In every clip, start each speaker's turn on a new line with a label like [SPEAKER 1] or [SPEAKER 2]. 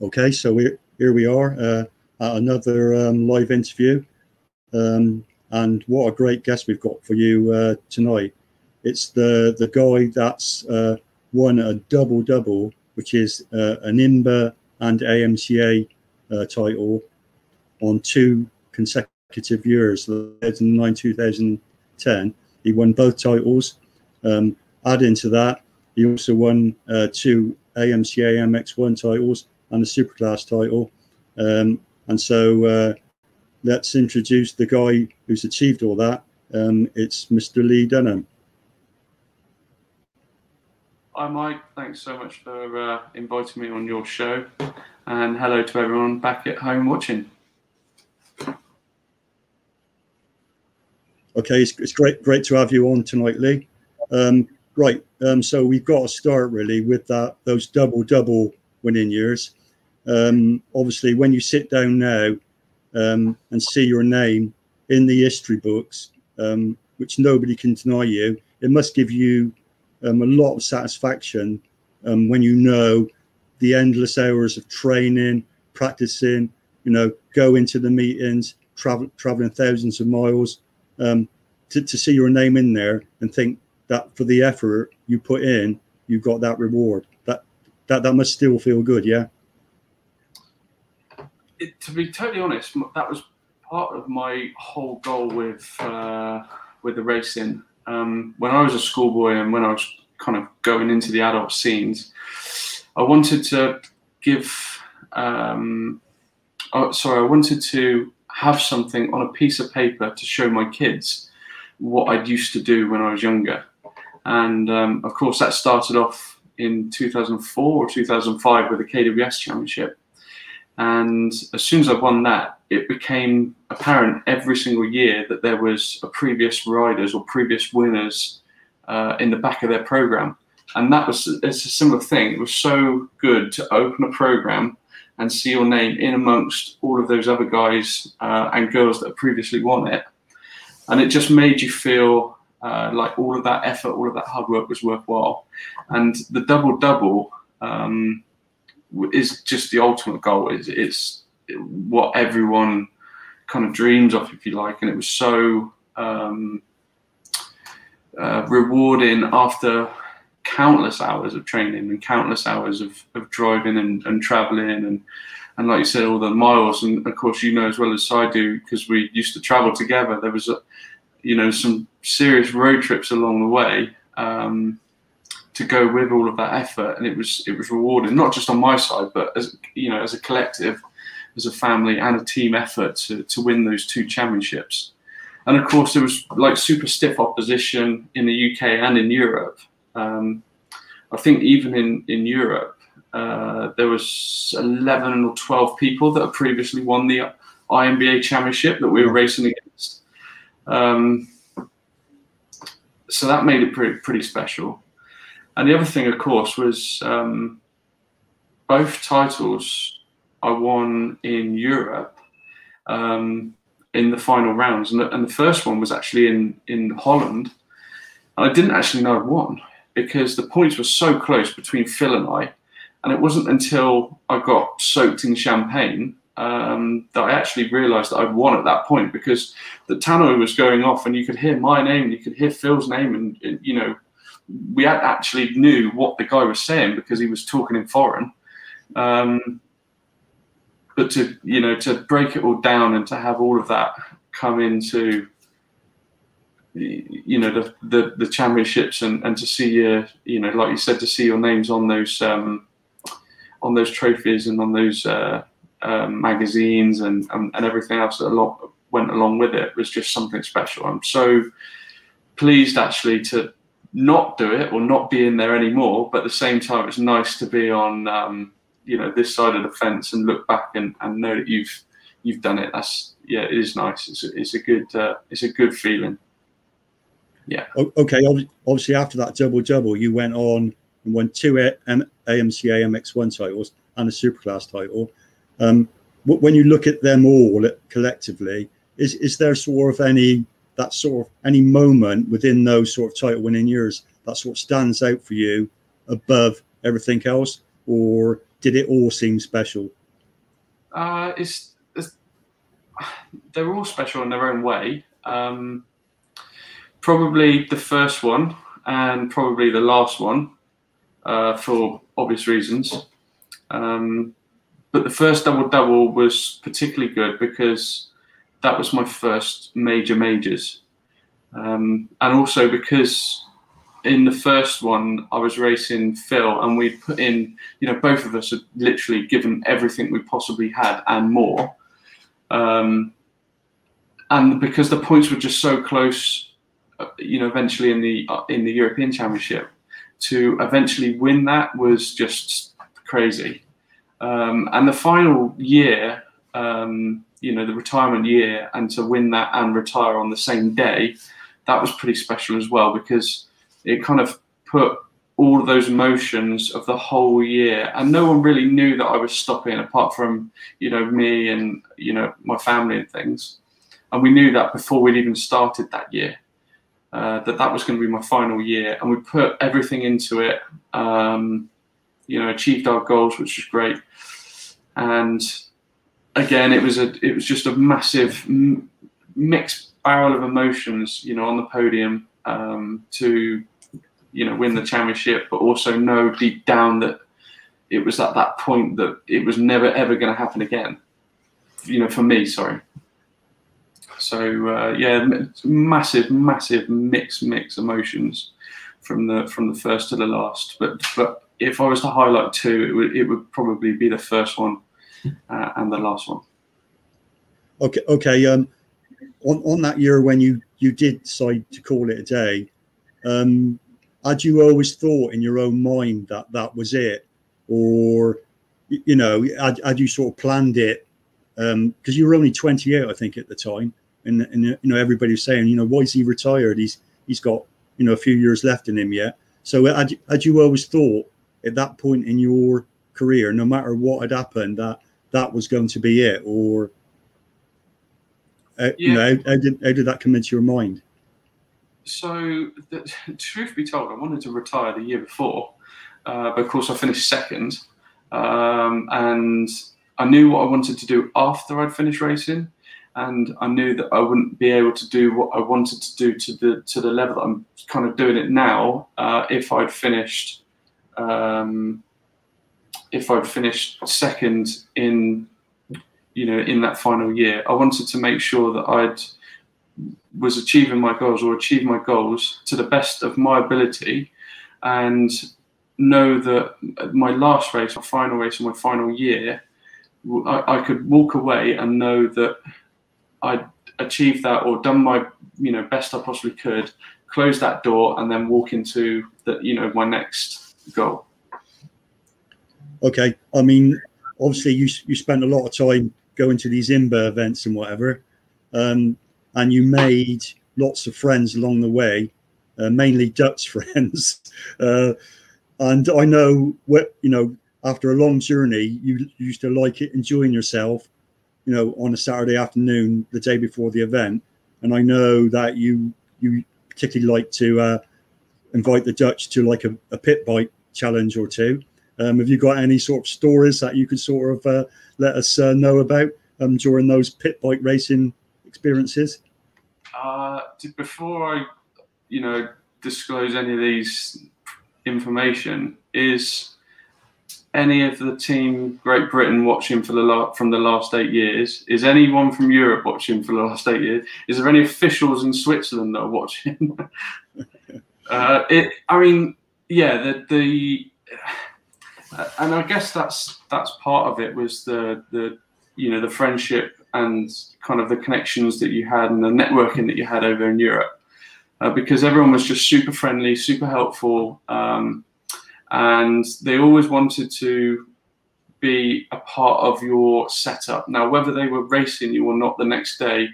[SPEAKER 1] Okay, so we here we are uh, at another um, live interview, um, and what a great guest we've got for you uh, tonight. It's the the guy that's uh, won a double double, which is uh, an IMBA and AMCA uh, title on two consecutive years, 2009 2010. He won both titles. Um, adding to that, he also won uh, two AMCA MX1 titles and a superclass title. Um, and so uh, let's introduce the guy who's achieved all that. Um, it's Mr. Lee Dunham.
[SPEAKER 2] Hi, Mike. Thanks so much for uh, inviting me on your show. And hello to everyone back at home watching.
[SPEAKER 1] Okay, it's, it's great, great to have you on tonight, Lee. Um, right, um, so we've got to start really with that those double double winning years. Um, obviously, when you sit down now um, and see your name in the history books, um, which nobody can deny you, it must give you um, a lot of satisfaction um, when you know the endless hours of training, practicing, you know, going to the meetings, travel, traveling thousands of miles, um, to, to see your name in there and think that for the effort you put in, you got that reward. That that that must still feel good, yeah
[SPEAKER 2] it, to be totally honest, that was part of my whole goal with uh, with the racing. Um, when I was a schoolboy and when I was kind of going into the adult scenes, I wanted to give. Um, oh, sorry, I wanted to have something on a piece of paper to show my kids what I'd used to do when I was younger. And um, of course, that started off in 2004 or 2005 with the KWS Championship. And as soon as I won that, it became apparent every single year that there was a previous riders or previous winners uh, in the back of their program. And that was it's a similar thing. It was so good to open a program and see your name in amongst all of those other guys uh, and girls that previously won it. And it just made you feel uh, like all of that effort, all of that hard work was worthwhile. And the double double um, is just the ultimate goal. It's, it's what everyone kind of dreams of, if you like, and it was so um, uh, rewarding after countless hours of training and countless hours of, of driving and, and traveling and and like you said, all the miles. And of course, you know as well as I do because we used to travel together. There was, a, you know, some serious road trips along the way. Um, to go with all of that effort, and it was it was rewarding, not just on my side, but as you know, as a collective, as a family and a team effort to to win those two championships. And of course, there was like super stiff opposition in the UK and in Europe. Um, I think even in in Europe, uh, there was 11 or 12 people that had previously won the IMBA championship that we were racing against. Um, so that made it pretty, pretty special. And the other thing, of course, was um, both titles I won in Europe um, in the final rounds, and the, and the, first one was actually in in Holland. And I didn't actually know I'd won because the points were so close between Phil and I, and it wasn't until I got soaked in champagne um, that I actually realised that I'd won at that point because the tannoy was going off, and you could hear my name, and you could hear Phil's name, and, and you know we actually knew what the guy was saying because he was talking in foreign. Um, but to you know to break it all down and to have all of that come into you know the the, the championships and, and to see your you know like you said to see your names on those um, on those trophies and on those uh, um, magazines and, and, and everything else that a lot went along with it was just something special. I'm so pleased actually to not do it or not be in there anymore. But at the same time, it's nice to be on, um, you know, this side of the fence and look back and, and know that you've you've done it. That's yeah, it is nice. It's a, it's a good uh, it's a good feeling. Yeah.
[SPEAKER 1] Okay. Obviously, after that double double, you went on and won two AMCA MX1 titles and a Superclass title. Um, when you look at them all collectively, is is there sort of any that sort of any moment within those sort of title winning years that sort of stands out for you above everything else or did it all seem special?
[SPEAKER 2] Uh, it's, it's they're all special in their own way. Um, probably the first one and probably the last one uh, for obvious reasons. Um, but the first double double was particularly good because that was my first major majors, um, and also because in the first one I was racing Phil, and we put in, you know, both of us had literally given everything we possibly had and more. Um, and because the points were just so close, uh, you know, eventually in the uh, in the European Championship, to eventually win that was just crazy. Um, and the final year, um, you know, the retirement year, and to win that and retire on the same day, that was pretty special as well because it kind of put all of those emotions of the whole year. And no one really knew that i was stopping apart from you know me and you know my family and things. And we knew that before we'd even started that year uh, that that was going to be my final year. And we put everything into it um, you know achieved our goals which was great. And again it was a it was just a massive mixed barrel of emotions you know on the podium um, to you know win the championship, but also know deep down that it was at that point that it was never ever going to happen again. You know, for me, sorry. So uh, yeah, massive, massive mix, mix emotions from the from the first to the last. But but if I was to highlight two, it would it would probably be the first one uh, and the last one.
[SPEAKER 1] Okay, okay. Um, on on that year when you you did decide to call it a day, um, had you always thought in your own mind that that was it, or you know, had, had you sort of planned it? Because um, you were only 28, I think, at the time, and, and you know everybody was saying, you know, why is he retired? He's he's got you know a few years left in him yet. So had, had you always thought at that point in your career, no matter what had happened, that that was going to be it, or uh, yeah. you know, how, how, did, how did that come into your mind?
[SPEAKER 2] So, the, truth be told, I wanted to retire the year before, uh, but of course I finished second, um, and I knew what I wanted to do after I'd finished racing, and I knew that I wouldn't be able to do what I wanted to do to the to the level that I'm kind of doing it now uh, if I'd finished. Um, if I'd finished second in, you know, in that final year, I wanted to make sure that I'd was achieving my goals or achieve my goals to the best of my ability and know that my last race, my final race, in my final year, I, I could walk away and know that I'd achieved that or done my you know best I possibly could, close that door, and then walk into the you know my next goal.
[SPEAKER 1] Okay, I mean, obviously you you spent a lot of time going to these IMBA events and whatever. Um, and you made lots of friends along the way, uh, mainly Dutch friends. Uh, and I know what you know. After a long journey, you used to like it, enjoying yourself, you know, on a Saturday afternoon, the day before the event. And I know that you you particularly like to uh, invite the Dutch to like a, a pit bike challenge or two. Um, have you got any sort of stories that you could sort of uh, let us uh, know about um, during those pit bike racing experiences?
[SPEAKER 2] Uh, before I, you know, disclose any of these information, is any of the team Great Britain watching for the la- from the last eight years? Is anyone from Europe watching for the last eight years? Is there any officials in Switzerland that are watching? uh, it, I mean, yeah, the the, and I guess that's that's part of it was the the you know the friendship and kind of the connections that you had and the networking that you had over in Europe, uh, because everyone was just super friendly, super helpful, um, and they always wanted to be a part of your setup. Now, whether they were racing you or not the next day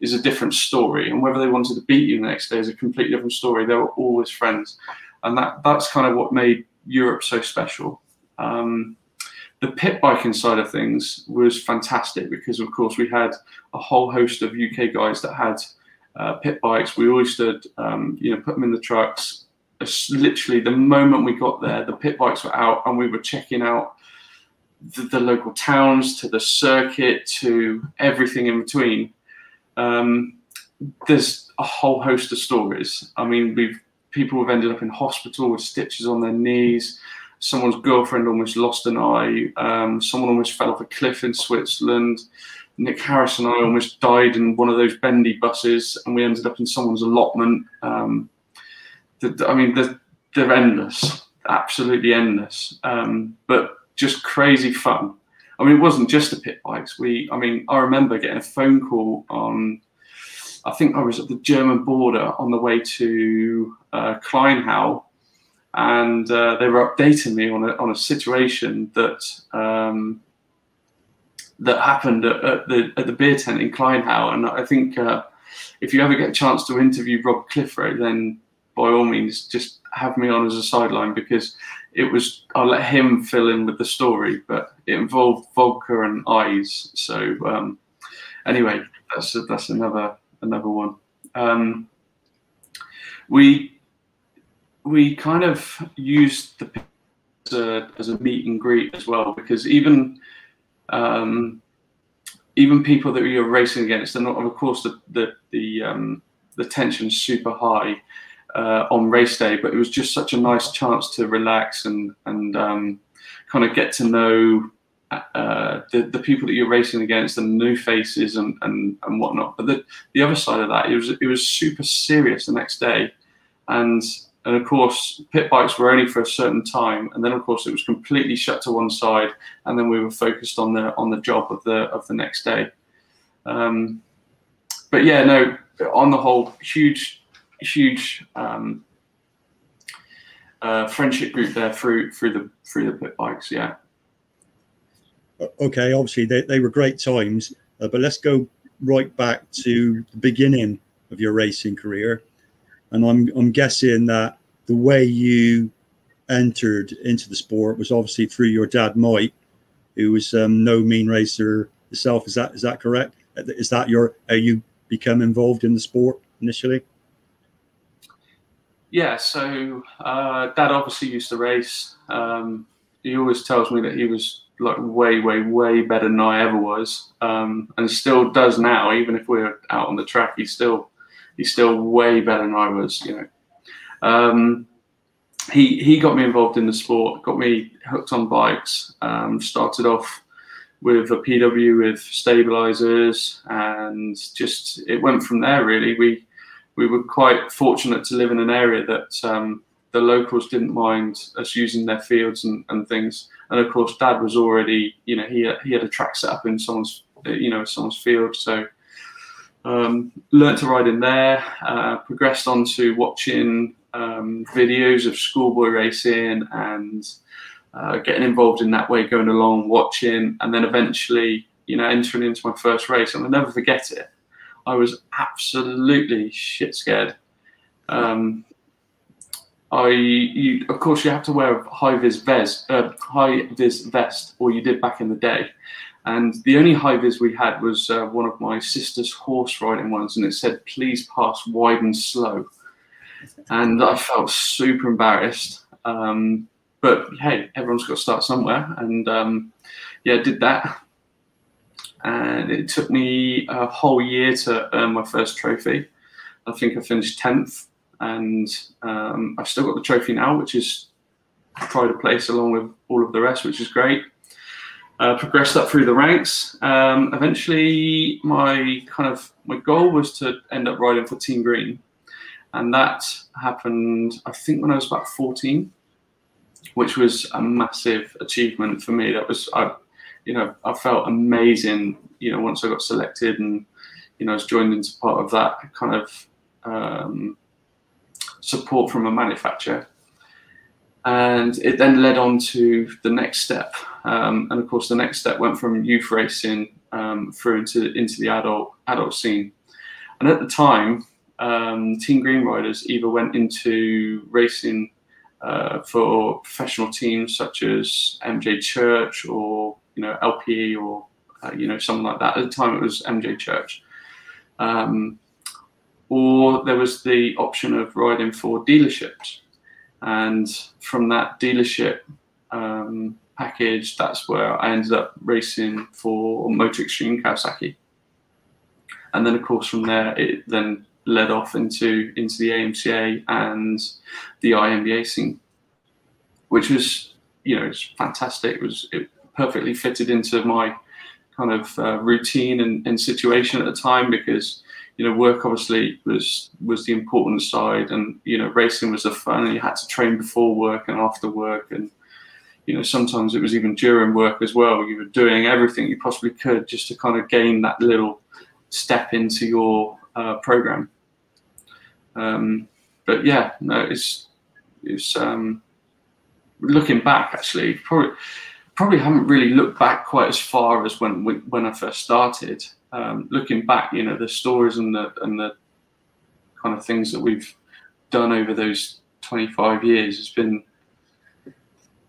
[SPEAKER 2] is a different story, and whether they wanted to beat you the next day is a completely different story. They were always friends, and that that's kind of what made Europe so special. Um, the pit biking side of things was fantastic because, of course, we had a whole host of UK guys that had uh, pit bikes. We always did, um, you know, put them in the trucks. It's literally, the moment we got there, the pit bikes were out, and we were checking out the, the, local towns to the circuit to everything in between. Um, there's a whole host of stories. I mean, we've people have ended up in hospital with stitches on their knees. Someone's girlfriend almost lost an eye. Um, someone almost fell off a cliff in Switzerland. Nick Harris and I almost died in one of those bendy buses, and we ended up in someone's allotment. Um, the, I mean, they're, they're, endless, absolutely endless, um, but just crazy fun. I mean, it wasn't just the pit bikes. We, I mean, I remember getting a phone call on I think I was at the German border on the way to uh, Kleinhau, and uh, they were updating me on a, on a situation that um, that happened at, at, the at the beer tent in Kleinhau. And I think uh, if you ever get a chance to interview Rob Clifford, then by all means just have me on as a sideline because it was I'll let him fill in with the story, but it involved vodka and eyes. So um, anyway, that's that's another another one. Um, we we kind of used the as a, as a meet and greet as well because even um, even people that you're racing against, and of course the the the, um, the tension's super high uh, on race day, but it was just such a nice chance to relax and and um, kind of get to know uh, the, the people that you're racing against and new faces and, and, and whatnot. But the, the other side of that, it was it was super serious the next day, and and of course pit bikes were only for a certain time, and then of course it was completely shut to one side, and then we were focused on the on the job of the of the next day. Um, but yeah, no, on the whole, huge, huge um, uh, friendship group there through through the through the pit bikes. Yeah
[SPEAKER 1] okay, obviously they, they were great times, uh, but let's go right back to the beginning of your racing career. And I'm, I'm guessing that the way you entered into the sport was obviously through your dad, Mike, who was um, no mean racer himself. Is that is that correct? Is that your how you become involved in the sport initially?
[SPEAKER 2] Yeah, so uh, dad obviously used to race. Um, he always tells me that he was like way, way, way better than I ever was, um, and still does now. Even if we're out on the track, he still he's still way better than I was. You know, um, he he got me involved in the sport, got me hooked on bikes. Um, started off with a PW with stabilizers, and just it went from there. Really, we we were quite fortunate to live in an area that um, the locals didn't mind us using their fields and, and things. And of course, Dad was already, you know, he he had a track set up in someone's, you know, someone's field. So um, learned to ride in there. Uh, progressed on to watching um, videos of schoolboy racing and uh, getting involved in that way, going along, watching, and then eventually, you know, entering into my first race. And I'll never forget it. I was absolutely shit scared. Um, I, you, of course, you have to wear a high vis vest, uh, high vis vest, or you did back in the day. And the only high vis we had was uh, one of my sister's horse riding ones, and it said, "Please pass wide and slow." And I felt super embarrassed. Um, but hey, everyone's got to start somewhere, and um, yeah, I did that. And it took me a whole year to earn my first trophy. I think I finished tenth and um, I've still got the trophy now, which is pride of place along with all of the rest, which is great. Uh, progressed up through the ranks. Um, eventually, my kind of my goal was to end up riding for Team Green, and that happened. I think when I was about 14, which was a massive achievement for me. That was I, you know, I felt amazing. You know, once I got selected and you know, I was joined into part of that kind of um, support from a manufacturer. And it then led on to the next step. Um, and of course, the next step went from youth racing um, through into, into the adult, adult scene. And at the time, um, Team Green Riders either went into racing uh, for professional teams such as MJ Church or you know LPE or uh, you know something like that. At the time, it was MJ Church. Um, or there was the option of riding for dealerships. And from that dealership, um, package, that's where I ended up racing for Motor Extreme Kawasaki. And then, of course, from there, it then led off into into the AMCA and the IMBA scene, which was you know it's fantastic. It was it perfectly fitted into my kind of uh, routine and, and situation at the time because you know work obviously was was the important side and you know racing was the fun and you had to train before work and after work and you know sometimes it was even during work as well you were doing everything you possibly could just to kind of gain that little step into your uh, program um, but yeah no it's it's um, looking back actually probably probably haven't really looked back quite as far as when when I first started. Um, looking back, you know, the stories and the and the kind of things that we've done over those 25 years has been,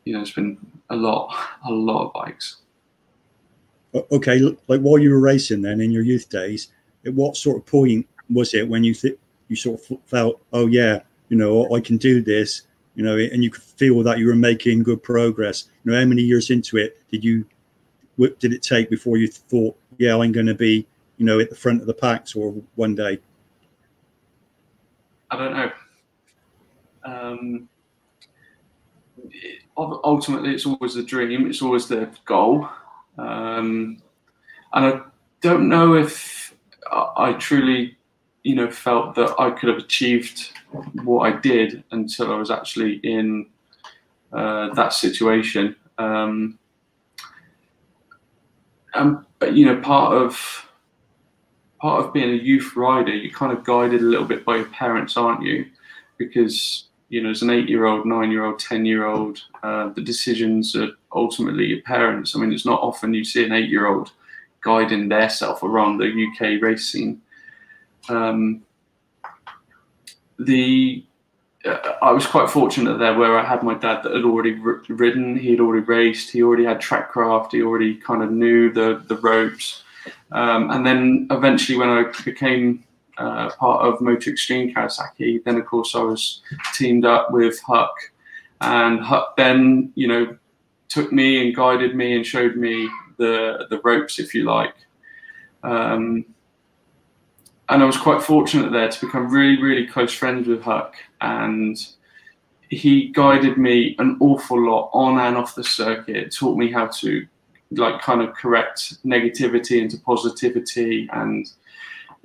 [SPEAKER 2] you know, it's been a lot, a lot of bikes.
[SPEAKER 1] Okay, like while you were racing then in your youth days, at what sort of point was it when you th- you sort of felt, oh yeah, you know, I can do this, you know, and you could feel that you were making good progress. You know, how many years into it did you, what did it take before you thought, yeah, I'm going to be, you know, at the front of the packs or one day?
[SPEAKER 2] I don't know. Um, it, ultimately, it's always the dream. It's always the goal. Um, and I don't know if I truly you know, felt that I could have achieved what I did until I was actually in uh, that situation. Um, and but you know, part of part of being a youth rider, you're kind of guided a little bit by your parents, aren't you? Because you know, as an eight-year-old, nine-year-old, ten-year-old, uh, the decisions are ultimately your parents. I mean, it's not often you see an eight-year-old guiding their self around the UK scene. Um, the uh, I was quite fortunate there where I had my dad that had already ridden, he had already raced, he already had trackcraft, he already kind of knew the the ropes. Um, and then eventually, when I became uh, part of Motor Extreme Kawasaki, then of course I was teamed up with Huck, and Huck then you know took me and guided me and showed me the the ropes, if you like. Um, and I was quite fortunate there to become really, really close friends with Huck, and he guided me an awful lot on and off the circuit. Taught me how to like kind of correct negativity into positivity, and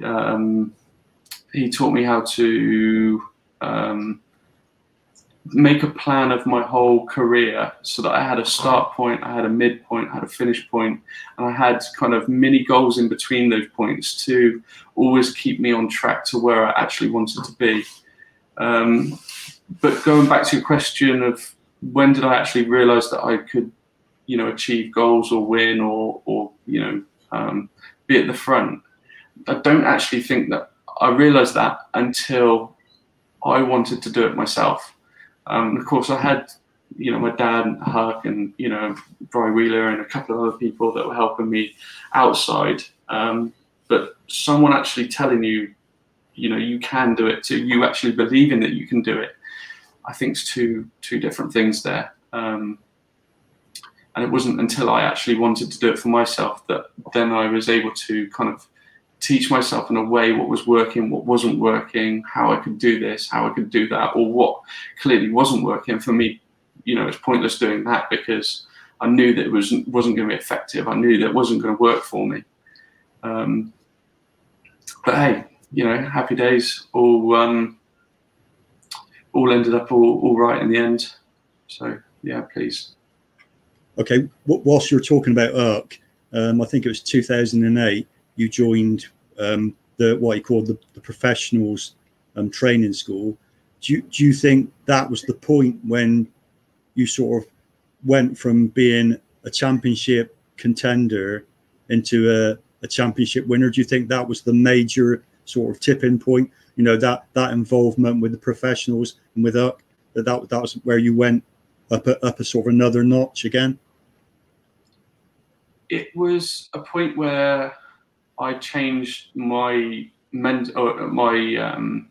[SPEAKER 2] um, he taught me how to um, make a plan of my whole career so that I had a start point, I had a midpoint, I had a finish point, and I had kind of mini goals in between those points to always keep me on track to where I actually wanted to be. Um, but going back to your question of when did I actually realize that I could, you know, achieve goals or win or, or you know, um, be at the front, I don't actually think that I realized that until I wanted to do it myself. Um, of course, I had, you know, my dad, and Huck, and you know, Brian Wheeler, and a couple of other people that were helping me outside. Um, but someone actually telling you, you know, you can do it, to you actually believing that you can do it, I think it's two two different things there. Um, and it wasn't until I actually wanted to do it for myself that then I was able to kind of teach myself in a way what was working, what wasn't working, how I could do this, how I could do that, or what clearly wasn't working for me. You know, it's pointless doing that because I knew that it wasn't wasn't going to be effective. I knew that it wasn't going to work for me. Um, but hey, you know, happy days. All um, all ended up all, all right in the end. So yeah, please.
[SPEAKER 1] Okay, whilst you're talking about Huck, um, I think it was 2008 you joined um, the what you call the, the professionals um, training school. Do you, do you think that was the point when you sort of went from being a championship contender into a, a championship winner? Do you think that was the major sort of tipping point? You know that that involvement with the professionals and with that that that was where you went up a, up a sort of another notch again.
[SPEAKER 2] It was a point where I changed my uh, my um,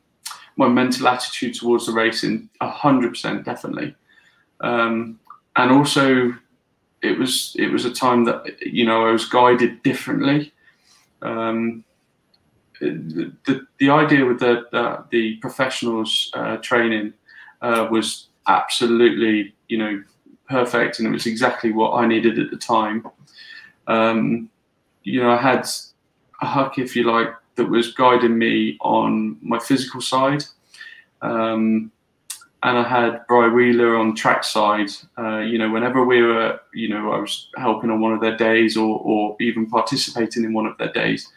[SPEAKER 2] my mental attitude towards the racing hundred percent definitely, um, and also it was it was a time that you know I was guided differently. Um, the, the, the idea with the uh, the professionals uh, training uh, was absolutely you know perfect, and it was exactly what I needed at the time. Um, you know, I had a huck, if you like, that was guiding me on my physical side. Um, and I had Bry Wheeler on track side. Uh, you know, whenever we were, you know, I was helping on one of their days or, or even participating in one of their days.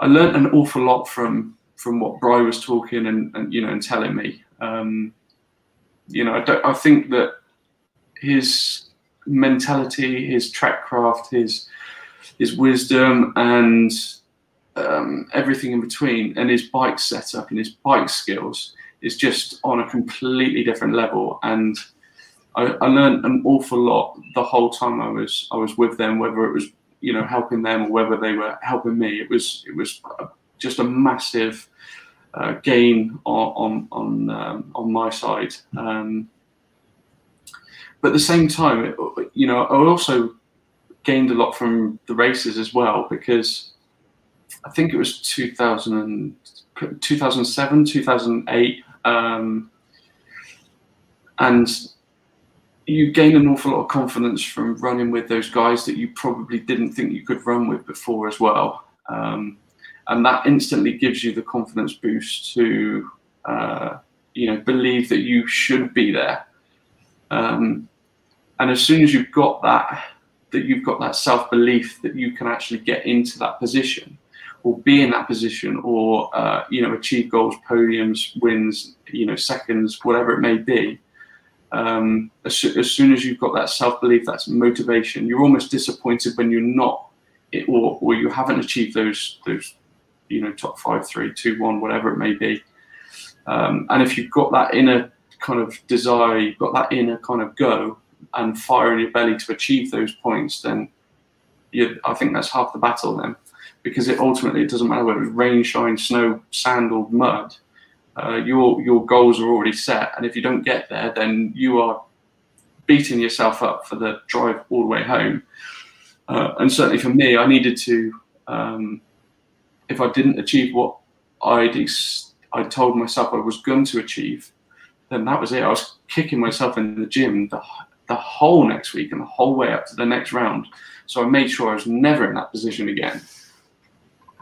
[SPEAKER 2] I learned an awful lot from from what Bry was talking and, and you know and telling me. Um, you know, I, I think that his mentality, his track craft, his his wisdom, and um, everything in between, and his bike setup and his bike skills is just on a completely different level. And I, I learned an awful lot the whole time I was I was with them, whether it was you know helping them or whether they were helping me. It was it was just a massive uh, gain on on on, um, on my side. Um, but at the same time, you know, I also gained a lot from the races as well because I think it was 2000 2007, 2008. Um, and you gain an awful lot of confidence from running with those guys that you probably didn't think you could run with before as well. Um, and that instantly gives you the confidence boost to, uh, you know, believe that you should be there. Um, and as soon as you've got that, that you've got that self belief that you can actually get into that position, or be in that position, or uh, you know, achieve goals, podiums, wins, you know, seconds, whatever it may be um, as, as, soon as you've got that self belief, that's motivation. You're almost disappointed when you're not, it, or or you haven't achieved those those, you know, top five, three, two, one, whatever it may be. Um, and if you've got that inner kind of desire, you've got that inner kind of go and fire in your belly to achieve those points, then you, I think that's half the battle then, because it ultimately it doesn't matter whether it's rain, shine, snow, sand, or mud uh, your your goals are already set, and if you don't get there, then you are beating yourself up for the drive all the way home. Uh, and certainly for me, I needed to. Um, if I didn't achieve what I'd ex- I told myself I was going to achieve, then that was it. I was kicking myself in the gym the the whole next week and the whole way up to the next round. So I made sure I was never in that position again.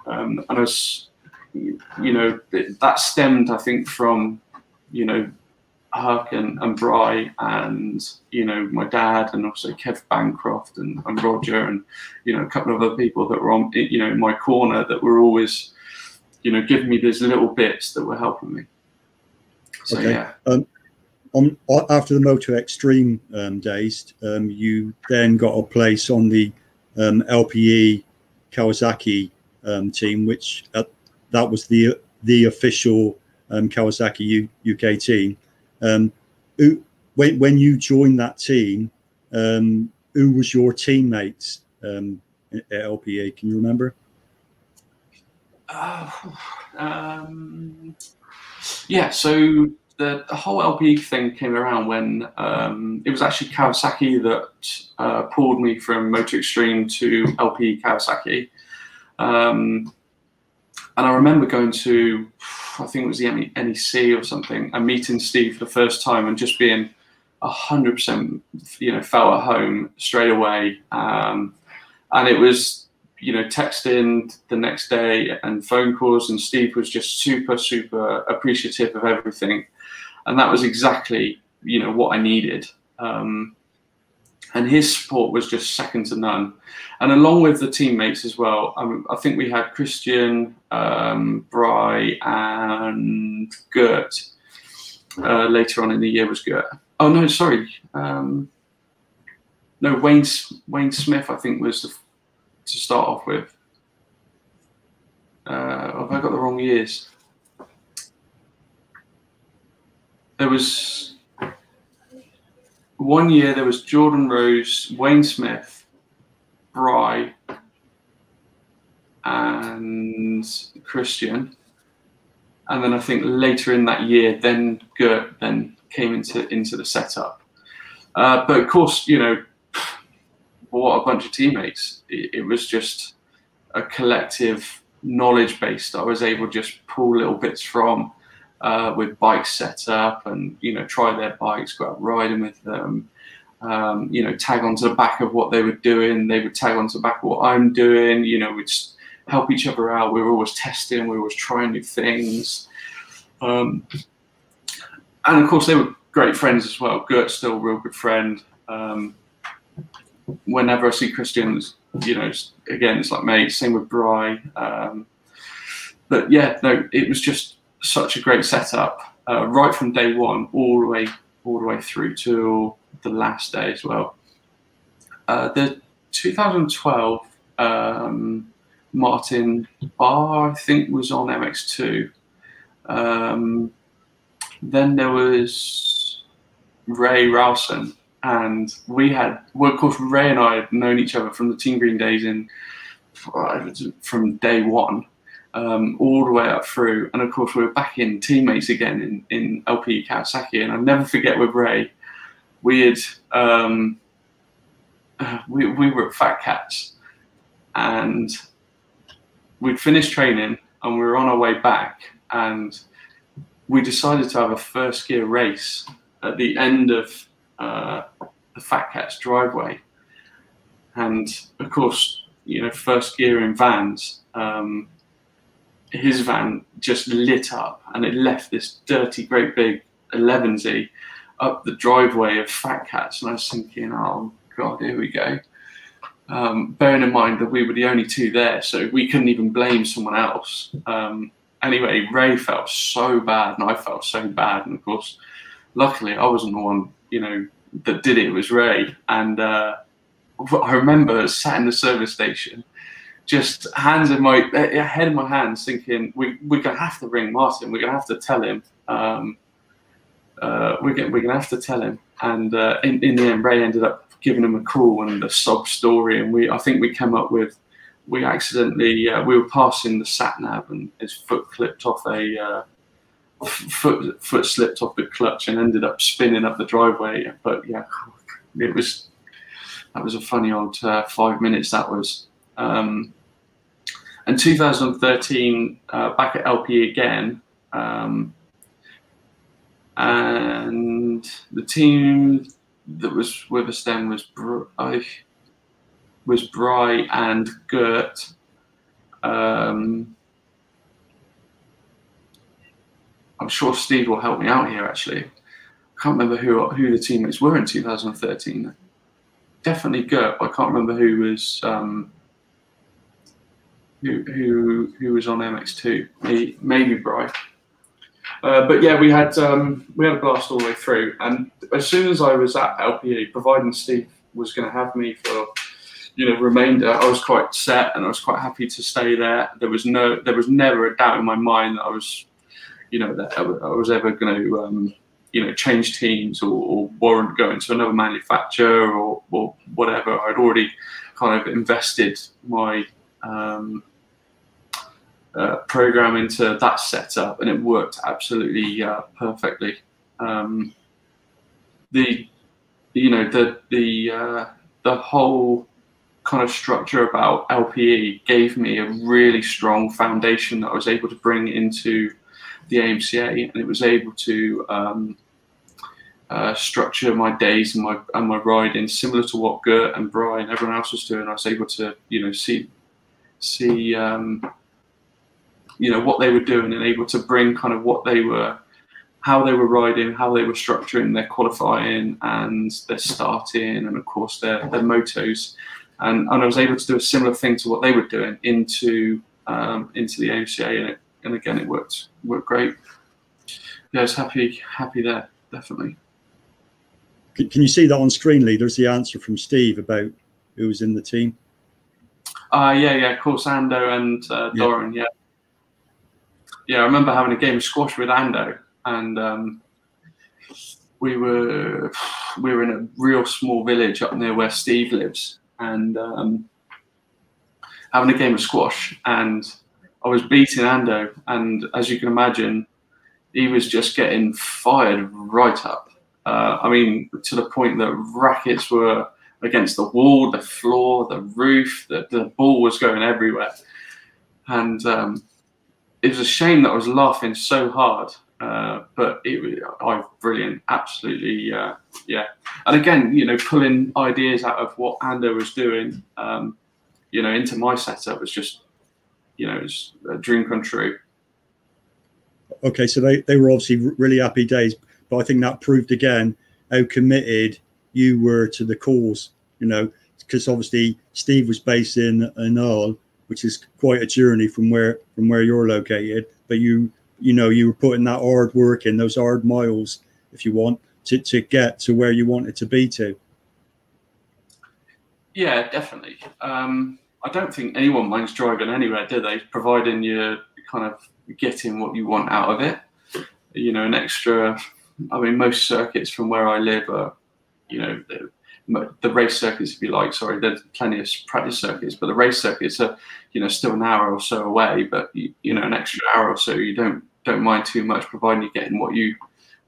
[SPEAKER 2] Um, and I was you know, that stemmed, I think, from, you know, Huck and, and Bry and, you know, my dad and also Kev Bancroft and, and Roger and, you know, a couple of other people that were on, you know, in my corner that were always, you know, giving me these little bits that were helping me. So, okay. yeah. Um,
[SPEAKER 1] on, after the Moto Extreme um, days, um, you then got a place on the um, LPE Kawasaki um, team, which at that was the the official um, Kawasaki U, UK team. Um, who, when when you joined that team, who was your teammates at LPE? Can you remember?
[SPEAKER 2] Uh, yeah, so the, whole LPE thing came around when um, it was actually Kawasaki that uh, pulled me from Moto Extreme to LPE Kawasaki. Um, and I remember going to, I think it was the NEC or something, and meeting Steve for the first time and just being hundred percent, you know, felt at home straight away. Um, and it was, you know, texting the next day and phone calls, and Steve was just super, super appreciative of everything, and that was exactly, you know, what I needed. Um, and his support was just second to none. And along with the teammates as well, um, I think we had Christian, um, Bry, and Gert. Uh, later on in the year was Gert. Oh no, sorry. Um, no, Wayne Wayne Smith, I think, was the, to start off with. Uh, have I got the wrong years? There was one year there was Jordan Rose, Wayne Smith, Bry, and Christian. And then I think later in that year, then Gert then came into into the setup. Uh, but of course, you know, what a bunch of teammates. It, it was just a collective knowledge base that I was able to just pull little bits from uh, with bikes set up and, you know, try their bikes, go out riding with them, um, you know, tag onto the back of what they were doing. They would tag onto the back of what I'm doing, you know, we'd help each other out. We were always testing, we were always trying new things. Um, and of course, they were great friends as well. Gert's still a real good friend. Um, whenever I see Christians, you know, again, it's like mate. Same with Bry. Um, but yeah, no, it was just such a great setup, uh, right from day one, all the way, all the way through to the last day as well. Uh, the 2012 um, Martin Barr, I think, was on MX2. Um, then there was Ray Ralston, and we had, well, of course, Ray and I had known each other from the Team Green days in from day one, um, all the way up through. And of course, we were back in teammates again in, in LP Kawasaki. And I'll never forget with Ray, we had, um, we, we were at Fat Cats and we'd finished training and we were on our way back and we decided to have a first gear race at the end of uh, the Fat Cat's driveway. And of course, you know, first gear in vans, um, his van just lit up and it left this dirty, great big 11Z up the driveway of Fat Cats. And I was thinking, oh, God, here we go. Um, bearing in mind that we were the only two there, so we couldn't even blame someone else. Um, anyway, Ray felt so bad, and I felt so bad. And of course, luckily, I wasn't the one, you know, that did it. It was Ray. And uh, I remember sat in the service station, just hands in my head in my hands, thinking we we're gonna have to ring Martin. We're gonna have to tell him. Um, uh, we're gonna we're gonna have to tell him. And uh, in, in the end, Ray ended up giving him a call and a sob story. And we I think we came up with we accidentally uh, we were passing the sat nav and his foot clipped off a uh, foot foot slipped off the clutch and ended up spinning up the driveway. But yeah, it was that was a funny old uh, five minutes. That was. Um, and 2013, uh, back at LPE again, um, and the team that was with us then was I was Bry and Gert. Um, I'm sure Steve will help me out here. Actually, I can't remember who who the teammates were in 2013. Definitely Gert. I can't remember who was um, who who who was on MX2. Maybe, maybe Bry. Uh, but yeah, we had um, we had a blast all the way through, and as soon as I was at LPE, providing Steve was going to have me for you know remainder, I was quite set and I was quite happy to stay there. There was no, there was never a doubt in my mind that I was, you know, that I was ever going to, um, you know, change teams or, or, warrant going to another manufacturer or, or whatever. I'd already kind of invested my um, uh, program into that setup, and it worked absolutely uh, perfectly. Um, the you know the the uh, the whole kind of structure about LPE gave me a really strong foundation that I was able to bring into the AMCA, and it was able to um, uh, structure my days and my and my riding similar to what Gert and Brian everyone else was doing. I was able to you know see see um, you know what they were doing and able to bring kind of what they were how they were riding, how they were structuring their qualifying and their starting, and of course their their motos, and, and I was able to do a similar thing to what they were doing into um, into the AMCA, and it, and again it worked worked great. Yeah, I was happy happy there definitely.
[SPEAKER 1] Can, you see that on screen, Lee? There's the answer from Steve about who was in the team.
[SPEAKER 2] Uh, yeah, yeah, of course, Ando and uh, Doran, yeah. yeah yeah, I remember having a game of squash with Ando, and um, we were we were in a real small village up near where Steve lives, and um, having a game of squash, and I was beating Ando, and as you can imagine, he was just getting fired right up. Uh, I mean, to the point that rackets were against the wall, the floor, the roof. The, the ball was going everywhere, and um, it was a shame that I was laughing so hard. Uh, but it was oh, brilliant, absolutely, uh, yeah. And again, you know, pulling ideas out of what Ando was doing, um, you know, into my setup was just, you know, it's a dream come true.
[SPEAKER 1] Okay, so they, they were obviously really happy days, but I think that proved again how committed you were to the cause. You know, because obviously Steve was based in Hull, which is quite a journey from where from where you're located. But you you know you were putting that hard work in those hard miles, if you want, to to get to where you wanted to be to.
[SPEAKER 2] Yeah, definitely. Um, I don't think anyone minds driving anywhere, do they? Providing you're kind of getting what you want out of it. You know, an extra. I mean, most circuits from where I live are, you know, the race circuits, if you like. Sorry, there's plenty of practice circuits, but the race circuits are, you know, still an hour or so away. But you, you know, an extra hour or so, you don't don't mind too much, providing you're getting what you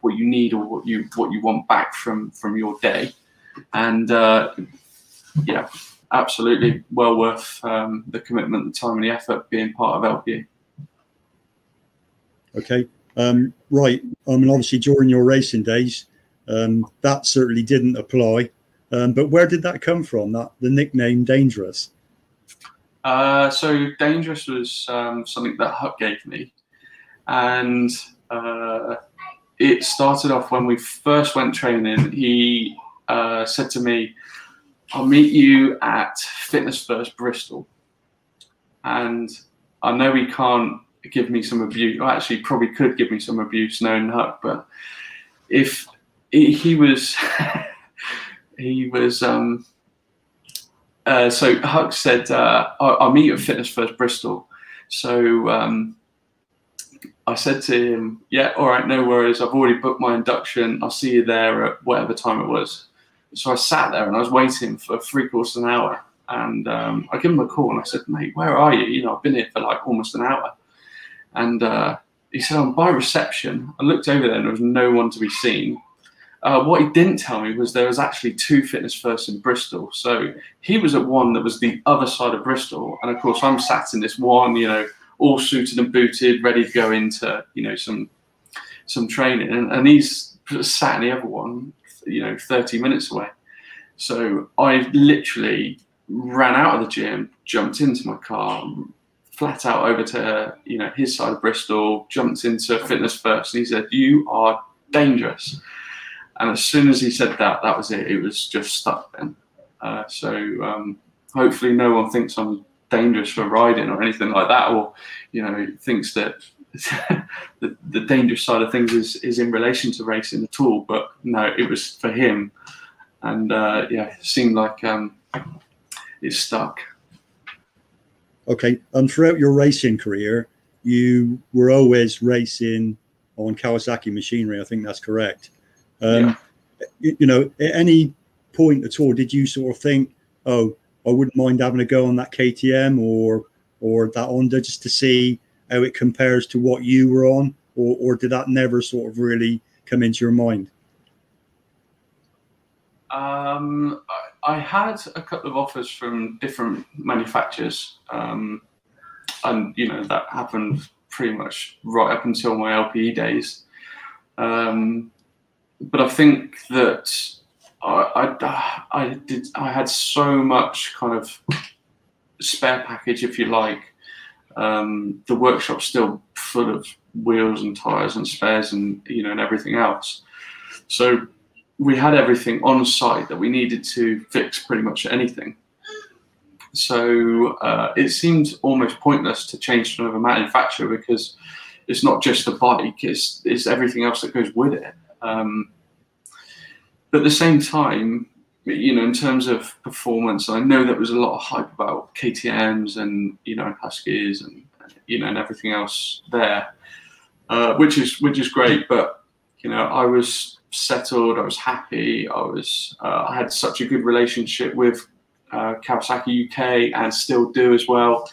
[SPEAKER 2] what you need or what you what you want back from from your day. And uh, yeah, absolutely well worth um, the commitment, the time, and the effort being part of LPE.
[SPEAKER 1] Okay, um, right. I mean, obviously during your racing days, um, that certainly didn't apply. Um, but where did that come from? That the nickname Dangerous.
[SPEAKER 2] Uh, so Dangerous was um, something that Huck gave me, and uh, it started off when we first went training. He uh, said to me, "I'll meet you at Fitness First Bristol," and I know he can't give me some abuse. Well, actually, probably could give me some abuse, knowing Huck, but if he was. he was. Um, uh, so Huck said, uh, I'll, meet you at Fitness First Bristol. So um, I said to him, Yeah, all right, no worries. I've already booked my induction. I'll see you there at whatever time it was. So I sat there and I was waiting for three quarters of an hour. And um, I give him a call and I said, Mate, where are you? You know, I've been here for like almost an hour. And uh, he said, I'm by reception. I looked over there and there was no one to be seen. Uh, what he didn't tell me was there was actually two fitness firsts in Bristol. So he was at one that was the other side of Bristol, and of course I'm sat in this one, you know, all suited and booted, ready to go into you know some some training, and, and he's sat in the other one, you know, 30 minutes away. So I literally ran out of the gym, jumped into my car, flat out over to you know his side of Bristol, jumped into fitness first, and he said, "You are dangerous." And as soon as he said that, that was it. It was just stuck then. Uh, so um, hopefully, no one thinks I'm dangerous for riding or anything like that, or you know, thinks that the, the dangerous side of things is is in relation to racing at all. But no, it was for him, and uh, yeah, it seemed like um, it stuck.
[SPEAKER 1] Okay, and throughout your racing career, you were always racing on Kawasaki machinery. I think that's correct. Um, yeah. you, you, know, at any point at all, did you sort of think, oh, I wouldn't mind having a go on that KTM or or that Honda just to see how it compares to what you were on, or or did that never sort of really come into your mind?
[SPEAKER 2] Um, I had a couple of offers from different manufacturers, um, and you know that happened pretty much right up until my LPE days. Um, but I think that I, I, I, did I had so much kind of spare package, if you like. Um, the workshop's still full of wheels and tires and spares and you know and everything else. So we had everything on site that we needed to fix pretty much anything. So uh, it seemed almost pointless to change to another manufacturer because it's not just the bike; it's it's everything else that goes with it. Um, but at the same time, you know, in terms of performance, I know there was a lot of hype about KTM's and you know Huskies and you know and everything else there, uh, which is which is great. But you know, I was settled, I was happy, I was uh, I had such a good relationship with uh, Kawasaki UK and still do as well.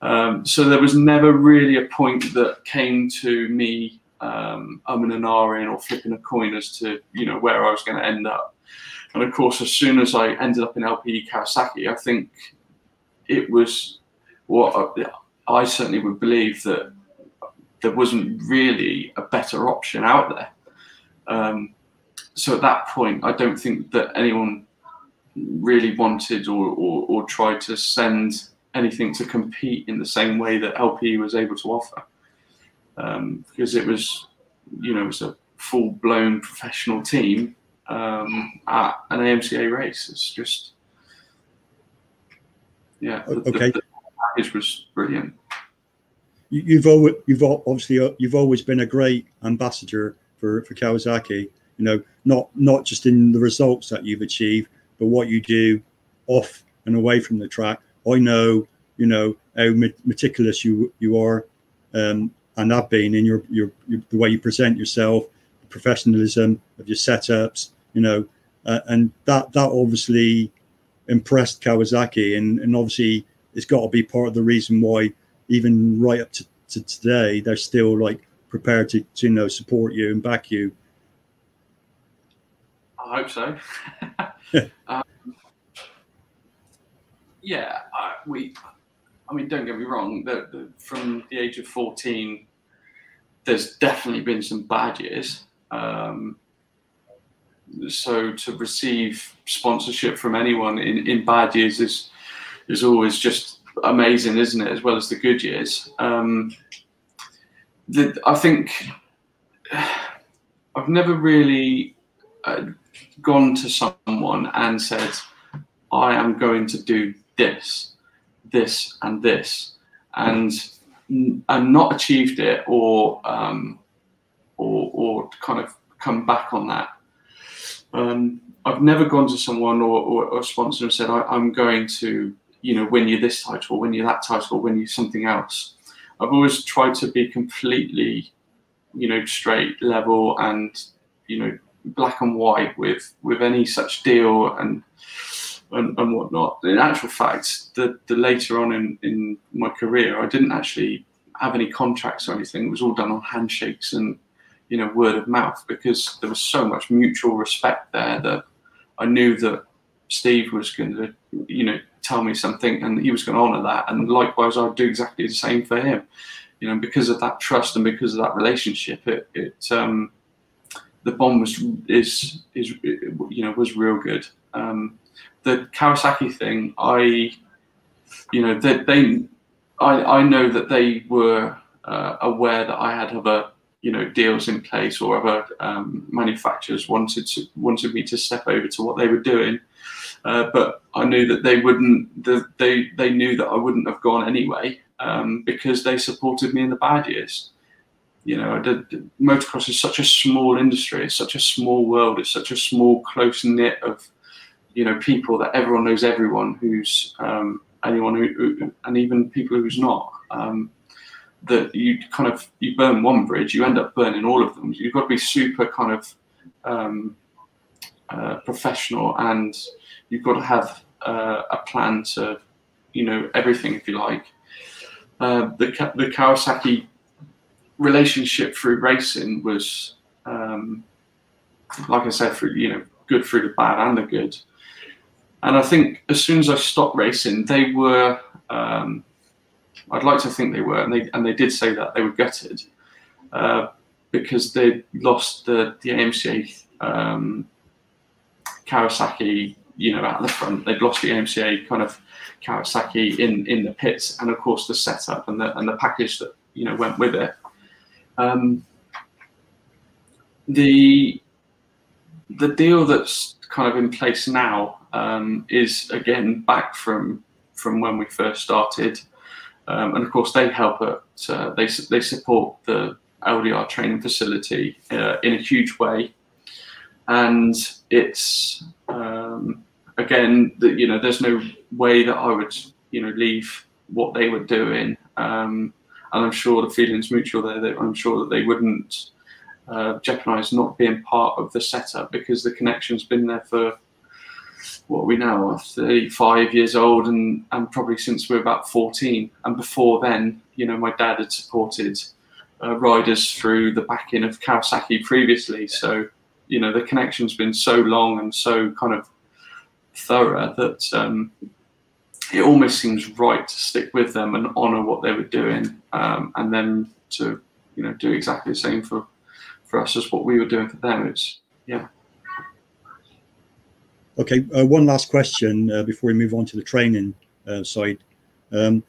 [SPEAKER 2] Um, so there was never really a point that came to me um, umming and ahhing or flipping a coin as to you know where I was going to end up. and of course, as soon as I ended up in LPE Kawasaki, I think it was what I certainly would believe that there wasn't really a better option out there. Um, so at that point, I don't think that anyone really wanted or, or, or, tried to send anything to compete in the same way that LPE was able to offer. Um, because it was, you know, it was a full blown professional team um, at an AMCA race. It's just, yeah, the,
[SPEAKER 1] okay.
[SPEAKER 2] the, package was brilliant.
[SPEAKER 1] You've always, you've obviously, uh, you've always been a great ambassador for, for Kawasaki. You know, not not just in the results that you've achieved, but what you do off and away from the track. I know, you know, how meticulous you you are, um, and have been in your, your, your the way you present yourself, the professionalism of your setups, you know, uh, and that that obviously impressed Kawasaki, and and obviously it's got to be part of the reason why even right up to, to today they're still like prepared to, to you know support you and back you.
[SPEAKER 2] I hope so. um, yeah, I, we. I mean, don't get me wrong. From the age of fourteen, there's definitely been some bad years. Um, so to receive sponsorship from anyone in, in bad years is is always just amazing, isn't it? As well as the good years. Um, the, I think I've never really uh, gone to someone and said, "I am going to do this, this, and this," and and not achieved it or um, or or kind of come back on that um, I've never gone to someone or, or, or a sponsor and said, I, am going to, you know, win you this title, win you that title, win you something else. I've always tried to be completely, you know, straight, level, and you know, black and white with with any such deal and and, and whatnot. In actual fact, the the later on in in my career, I didn't actually have any contracts or anything. It was all done on handshakes and you know word of mouth because there was so much mutual respect there that I knew that Steve was going to you know tell me something and he was going to honor that and likewise I'd do exactly the same for him you know because of that trust and because of that relationship it, it um, the bond was is is you know was real good um, the Kawasaki thing I you know they, they I, I know that they were uh, aware that I had other you know deals in place or other um, manufacturers wanted to wanted me to step over to what they were doing. Uh, but I knew that they wouldn't the, they they knew that I wouldn't have gone anyway um, because they supported me in the bad years. You know the, motocross is such a small industry it's such a small world it's such a small close knit of you know people that everyone knows everyone who's um, anyone who, who, and even people who's not um, that you kind of you burn one bridge, you end up burning all of them. You've got to be super kind of um, uh, professional, and you've got to have uh, a plan to, you know, everything if you like. Uh, the the Kawasaki relationship through racing was, um, like I said, through you know, good through the bad and the good. And I think as soon as I stopped racing, they were um, I'd like to think they were, and they and they did say that they were gutted uh, because they lost the the AMCA um, Kawasaki, you know, out of the front. They'd lost the AMCA kind of Kawasaki in in the pits, and of course the setup and the and the package that you know went with it. Um, the the deal that's kind of in place now um, is again back from from when we first started. Um, and of course, they help it. Uh, they they support the LDR training facility uh, in a huge way, and it's um, again that you know there's no way that I would you know leave what they were doing, um, and I'm sure the feelings mutual there. That I'm sure that they wouldn't uh, jeopardize not being part of the setup because the connection's been there for what we now 35 years old and, and probably since we are about 14 and before then you know my dad had supported uh, riders through the backing of Kawasaki previously so you know the connection's been so long and so kind of thorough that um, it almost seems right to stick with them and honour what they were doing, um, and then to you know do exactly the same for for us as what we were doing for them. It's yeah.
[SPEAKER 1] Okay, uh, one last question uh, before we move on to the training uh, side. Um,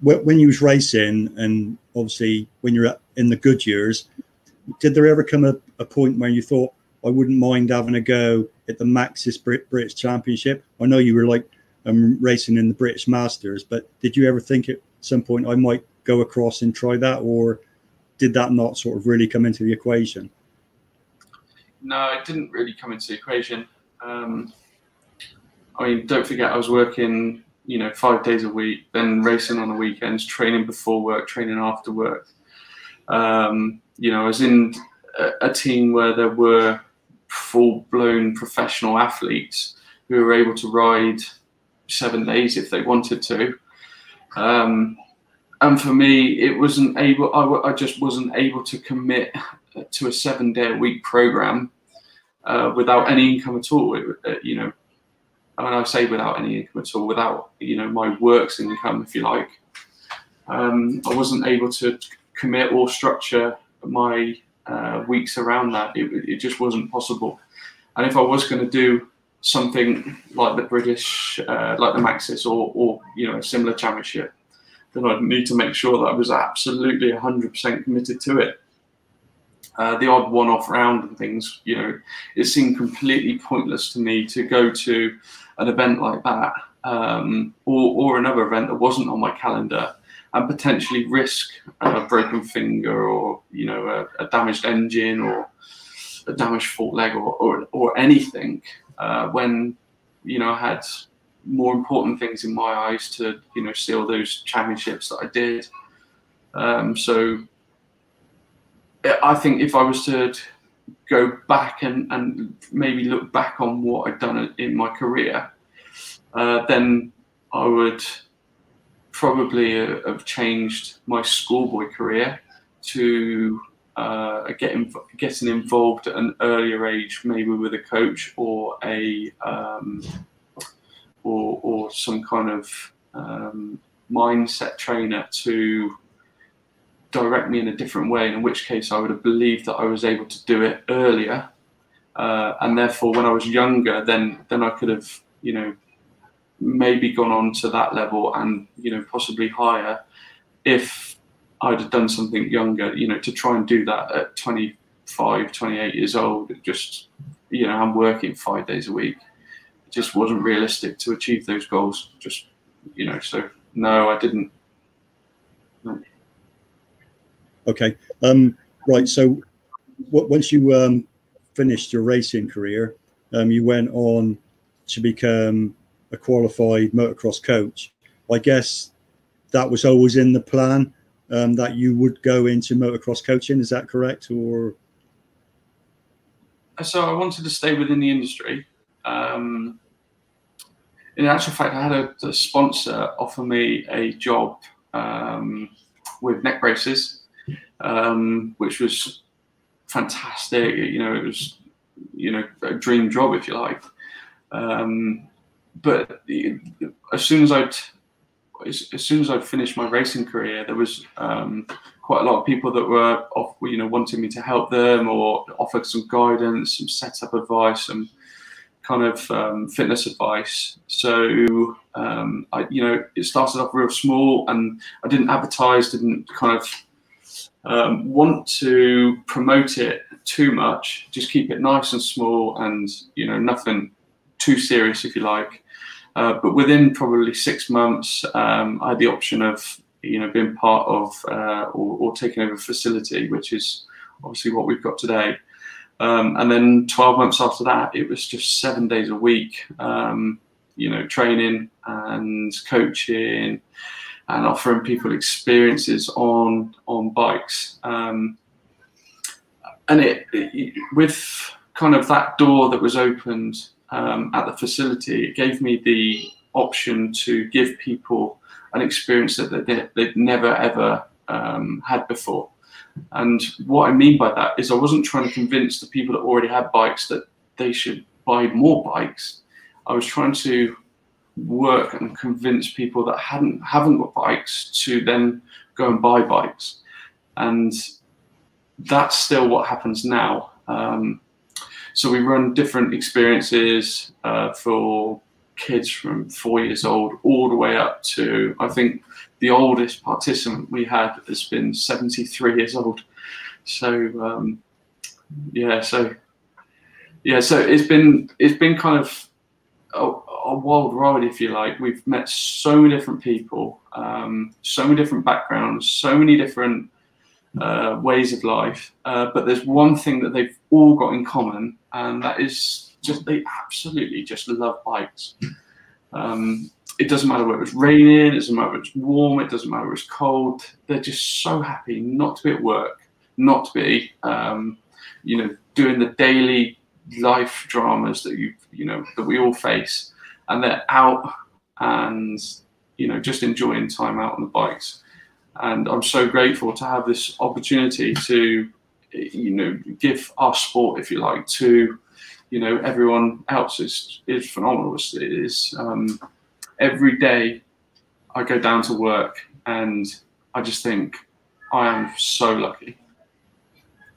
[SPEAKER 1] when you was racing, and obviously when you're in the good years, did there ever come a, a point where you thought, I wouldn't mind having a go at the Maxxis British Championship? I know you were like um, racing in the British Masters, but did you ever think at some point I might go across and try that, or did that not sort of really come into the equation?
[SPEAKER 2] No, it didn't really come into the equation. Um, I mean, don't forget, I was working, you know, five days a week, then racing on the weekends, training before work, training after work. Um, you know, I was in a, a team where there were full-blown professional athletes who were able to ride seven days if they wanted to. Um, and for me, it wasn't able. I, I, just wasn't able to commit to a seven-day-a-week program uh, without any income at all. It, uh, you know, Mean, I say without any income at all, without you know my works income, if you like. Um, I wasn't able to commit or structure my uh, weeks around that. It, it just wasn't possible. And if I was going to do something like the British, uh, like the Maxxis or, or, you know, a similar championship, then I'd need to make sure that I was absolutely 100% committed to it. Uh, the odd one-off round and things, you know, it seemed completely pointless to me to go to an event like that um, or, or another event that wasn't on my calendar and potentially risk a broken finger or you know a, a damaged engine or a damaged fault leg or, or, or anything uh, when you know I had more important things in my eyes to you know seal those championships that I did. Um, so I think if I was to go back and, and maybe look back on what I'd done in my career, uh, then I would probably uh, have changed my schoolboy career to uh, get getting involved at an earlier age, maybe with a coach or a um, or, or some kind of um, mindset trainer to direct me in a different way. In which case, I would have believed that I was able to do it earlier, uh, and therefore, when I was younger, then then I could have you know maybe gone on to that level and you know possibly higher if I'd have done something younger. You know to try and do that at 25 28 years old just you know I'm working five days a week. It just wasn't realistic to achieve those goals. Just you know so no I didn't no.
[SPEAKER 1] Okay um right so once you um finished your racing career um you went on to become a qualified motocross coach. I guess that was always in the plan um, that you would go into motocross coaching. Is that correct? Or
[SPEAKER 2] so I wanted to stay within the industry. Um, in actual fact, I had a, a, sponsor offer me a job um, with neck braces, um, which was fantastic. You know, it was you know a dream job if you like. Um, but as soon as I'd as, as, soon as I'd finished my racing career, there was um, quite a lot of people that were, off, you know, wanting me to help them or offer some guidance, some setup advice, some kind of um, fitness advice. So, um, I, you know, it started off real small, and I didn't advertise, didn't kind of um, want to promote it too much. Just keep it nice and small, and you know, nothing too serious, if you like. Uh, but within probably six months, um, I had the option of you know being part of uh, or, or, taking over a facility, which is obviously what we've got today. Um, and then 12 months after that, it was just seven days a week, um, you know, training and coaching and offering people experiences on on bikes. Um, and it, it with kind of that door that was opened um, at the facility, it gave me the option to give people an experience that they, they'd never ever um, had before. And what I mean by that is I wasn't trying to convince the people that already had bikes that they should buy more bikes. I was trying to work and convince people that hadn't haven't got bikes to then go and buy bikes. And that's still what happens now. Um, so we run different experiences uh, for kids from four years old all the way up to I think the oldest participant we had has been 73 years old. So um, yeah, so yeah, so it's been it's been kind of a, a, wild ride, if you like. We've met so many different people, um, so many different backgrounds, so many different uh, ways of life. Uh, but there's one thing that they've all got in common, and that is just they absolutely just love bikes. Um, it doesn't matter whether it's raining, it doesn't matter if it's warm, it doesn't matter if it's cold. They're just so happy not to be at work, not to be, um, you know, doing the daily life dramas that you, you know, that we all face, and they're out and you know just enjoying time out on the bikes. And I'm so grateful to have this opportunity to, you know, give our sport, if you like, to you know everyone else is is phenomenal. It's, it is um, every day I go down to work and I just think I am so lucky.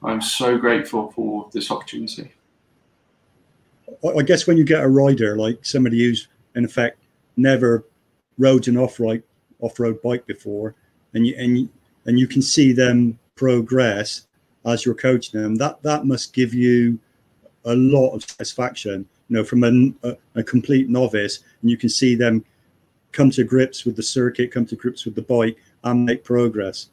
[SPEAKER 2] I'm so grateful for this opportunity.
[SPEAKER 1] I guess when you get a rider like somebody who's in effect never rode an off-road off-road bike before, and you and and you can see them progress as you're coaching them, that that must give you a lot of satisfaction. You know, from a, a, a complete novice, and you can see them come to grips with the circuit, come to grips with the bike, and make progress.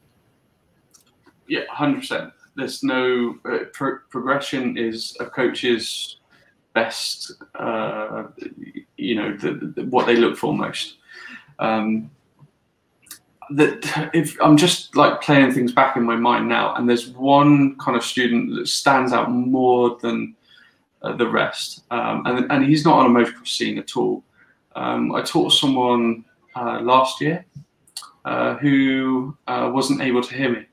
[SPEAKER 2] Yeah, hundred percent. There's no uh, pro- progression is a coach's best. Uh, you know, the, the, what they look for most. Um, that if I'm just like playing things back in my mind now, and there's one kind of student that stands out more than uh, the rest. Um, and, and he's not on a motocross scene at all. Um, I taught someone uh, last year uh, who uh, wasn't able to hear me.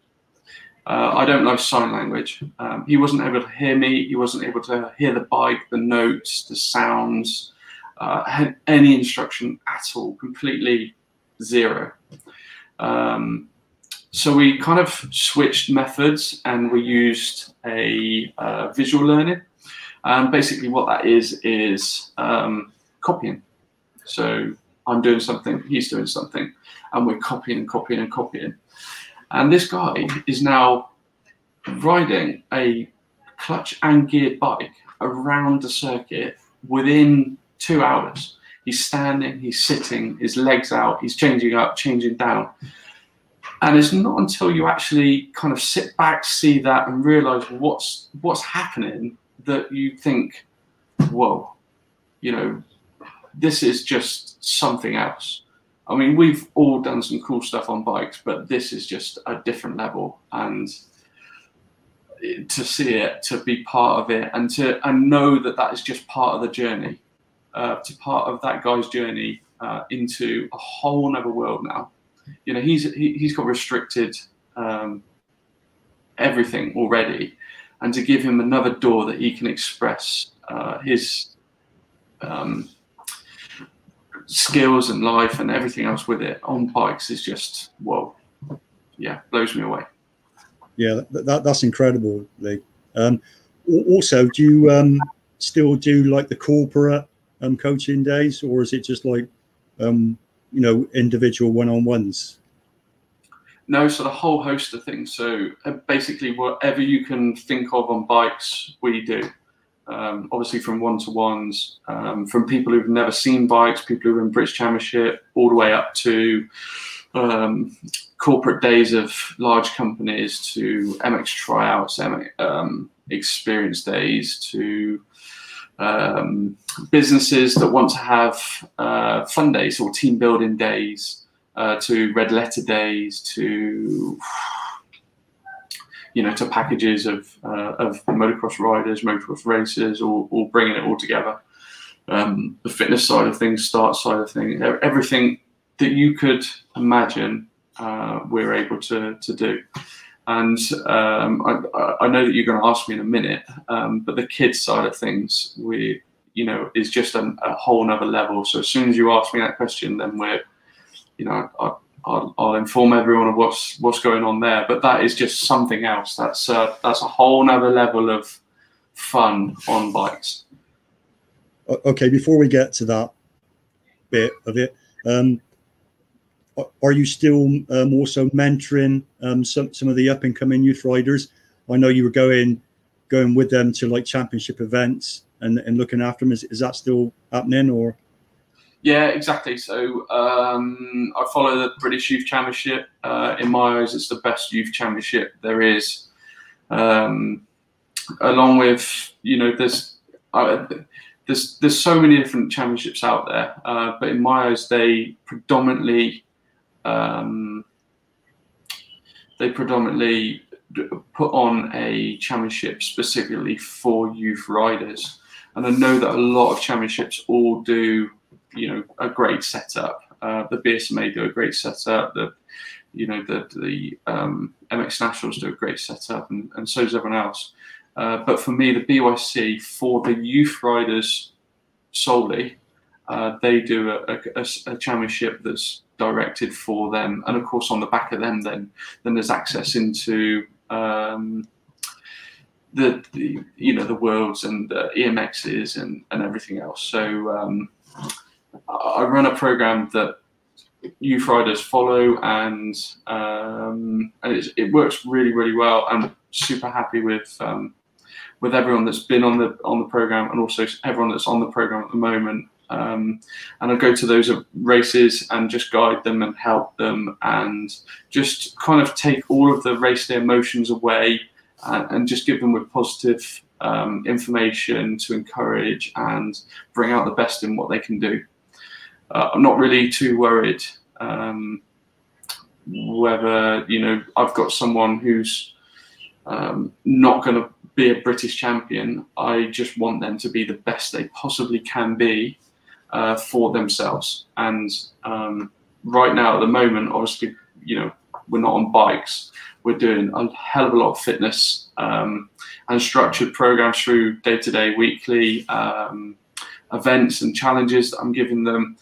[SPEAKER 2] Uh, I don't know sign language. Um, he wasn't able to hear me. He wasn't able to hear the bike, the notes, the sounds, uh, any instruction at all. Completely zero. Um, so we kind of switched methods and we used a uh, visual learning. And basically, what that is is um, copying. So I'm doing something, he's doing something, and we're copying and copying and copying. And this guy is now riding a clutch and geared bike around the circuit within two hours. He's standing, he's sitting, his legs out, he's changing up, changing down. And it's not until you actually kind of sit back, see that, and realize what's what's happening that you think, whoa, you know, this is just something else. I mean, we've all done some cool stuff on bikes, but this is just a different level. And to see it, to be part of it, and to and know that that is just part of the journey, uh, to part of that guy's journey uh, into a whole other world now. You know, he's he, he's got restricted um, everything already, and to give him another door that he can express uh, his um, skills and life and everything else with it on bikes is just whoa, yeah, blows me away.
[SPEAKER 1] Yeah, that, that that's incredible, Lee. Um, also, do you um, still do like the corporate um, coaching days, or is it just like um, you know individual one-on-ones?
[SPEAKER 2] No, so the whole host of things. So uh, basically, whatever you can think of on bikes, we do. Um, obviously, from one to ones, um, from people who've never seen bikes, people who are in British Championship, all the way up to um, corporate days of large companies, to MX tryouts, um, experience days, to um, businesses that want to have uh, fun days or team building days uh, to red letter days to you know to packages of uh, of motocross riders, motocross racers, or, all bringing it all together. Um, the fitness side of things, start side of things, everything that you could imagine, uh, we're able to to do. And um, I, I, know that you're going to ask me in a minute, um, but the kids side of things, we, you know, is just a, a whole nother level. So as soon as you ask me that question, then we're, you know, I, I'll, I'll, inform everyone of what's what's going on there. But that is just something else. That's uh, that's a whole nother level of fun on bikes.
[SPEAKER 1] Okay, before we get to that bit of it, um, are you still um, also mentoring um, some some of the up and coming youth riders? I know you were going going with them to like championship events and, and looking after them. Is, is that still happening or?
[SPEAKER 2] Yeah, exactly. So um, I follow the British Youth Championship. Uh, in my eyes, it's the best youth championship there is. Um, along with, you know, there's uh, there's there's so many different championships out there, uh, but in my eyes, they predominantly um, they predominantly put on a championship specifically for youth riders. And I know that a lot of championships all do you know a great setup. Uh, the BSMA do a great setup. The you know the the um, MX Nationals do a great setup, and, and so does everyone else. Uh, but for me, the BYC for the youth riders solely, uh, they do a, a, a, championship that's directed for them, and of course on the back of them, then then there's access into um, the, the, you know the worlds and the EMXs and and everything else. So. Um, I run a program that youth riders follow, and um, and it works really really well. I'm super happy with um, with everyone that's been on the on the program, and also everyone that's on the program at the moment. Um, and I go to those races and just guide them and help them, and just kind of take all of the race day emotions away, and, and just give them with positive um, information to encourage and bring out the best in what they can do uh, I'm not really too worried um, whether you know I've got someone who's um, not going to be a British champion. I just want them to be the best they possibly can be uh, for themselves. And um, right now, at the moment, obviously, you know, we're not on bikes. We're doing a hell of a lot of fitness um, and structured programs through day to day, weekly um, events and challenges that I'm giving them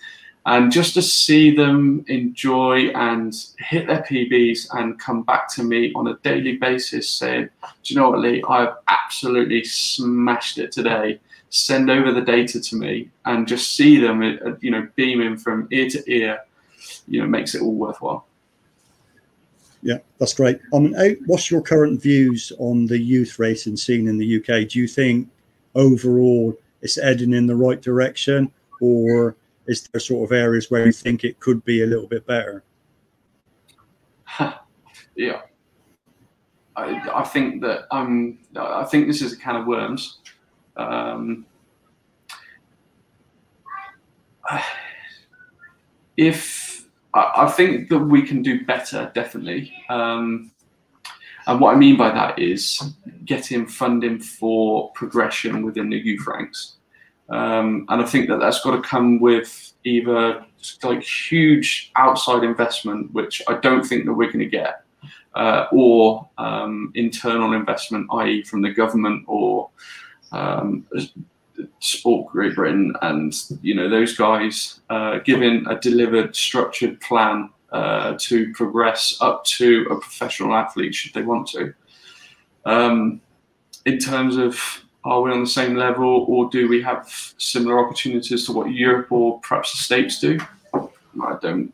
[SPEAKER 2] and just to see them enjoy and hit their PBs and come back to me on a daily basis saying, Do you know what, Lee? I've absolutely smashed it today. Send over the data to me and just see them, uh, you know, beaming from ear to ear, you know, makes it all worthwhile.
[SPEAKER 1] Yeah, that's great. Um, what's your current views on the youth racing scene in the UK? Do you think overall it's heading in the right direction, or is there sort of areas where you think it could be a little bit better?
[SPEAKER 2] yeah, I, I, think that um, I think this is a can of worms. Um, if I, I, think that we can do better, definitely. Um, and what I mean by that is getting funding for progression within the youth ranks. Um, and I think that that's got to come with either like huge outside investment, which I don't think that we're going to get, uh, or um, internal investment, i.e., from the government or um, Sport Great Britain, and you know those guys uh, giving a delivered, structured plan uh, to progress up to a professional athlete should they want to. Um, in terms of are we on the same level, or do we have similar opportunities to what Europe or perhaps the States do? I don't.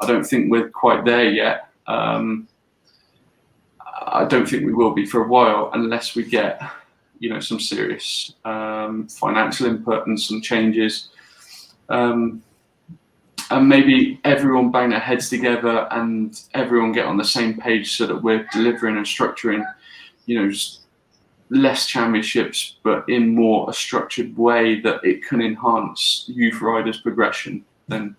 [SPEAKER 2] I don't think we're quite there yet. Um, I don't think we will be for a while unless we get, you know, some serious um, financial input and some changes. Um, and maybe everyone bang their heads together and everyone get on the same page so that we're delivering and structuring, you know, just less championships, but in more a structured way that it can enhance youth riders' progression, then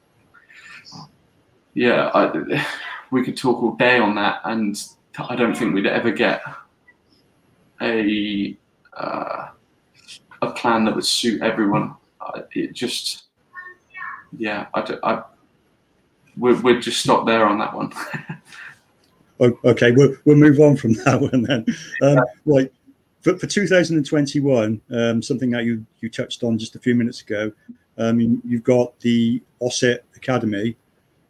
[SPEAKER 2] yeah, I, we could talk all day on that, and I don't think we'd ever get a uh, a plan that would suit everyone. It just, yeah, I, I we'd, we'd just stop there on that one.
[SPEAKER 1] okay, we'll, we'll move on from that one then. Um, right, for, for 2021, um, something that you, you touched on just a few minutes ago, um, you've got the OSET Academy.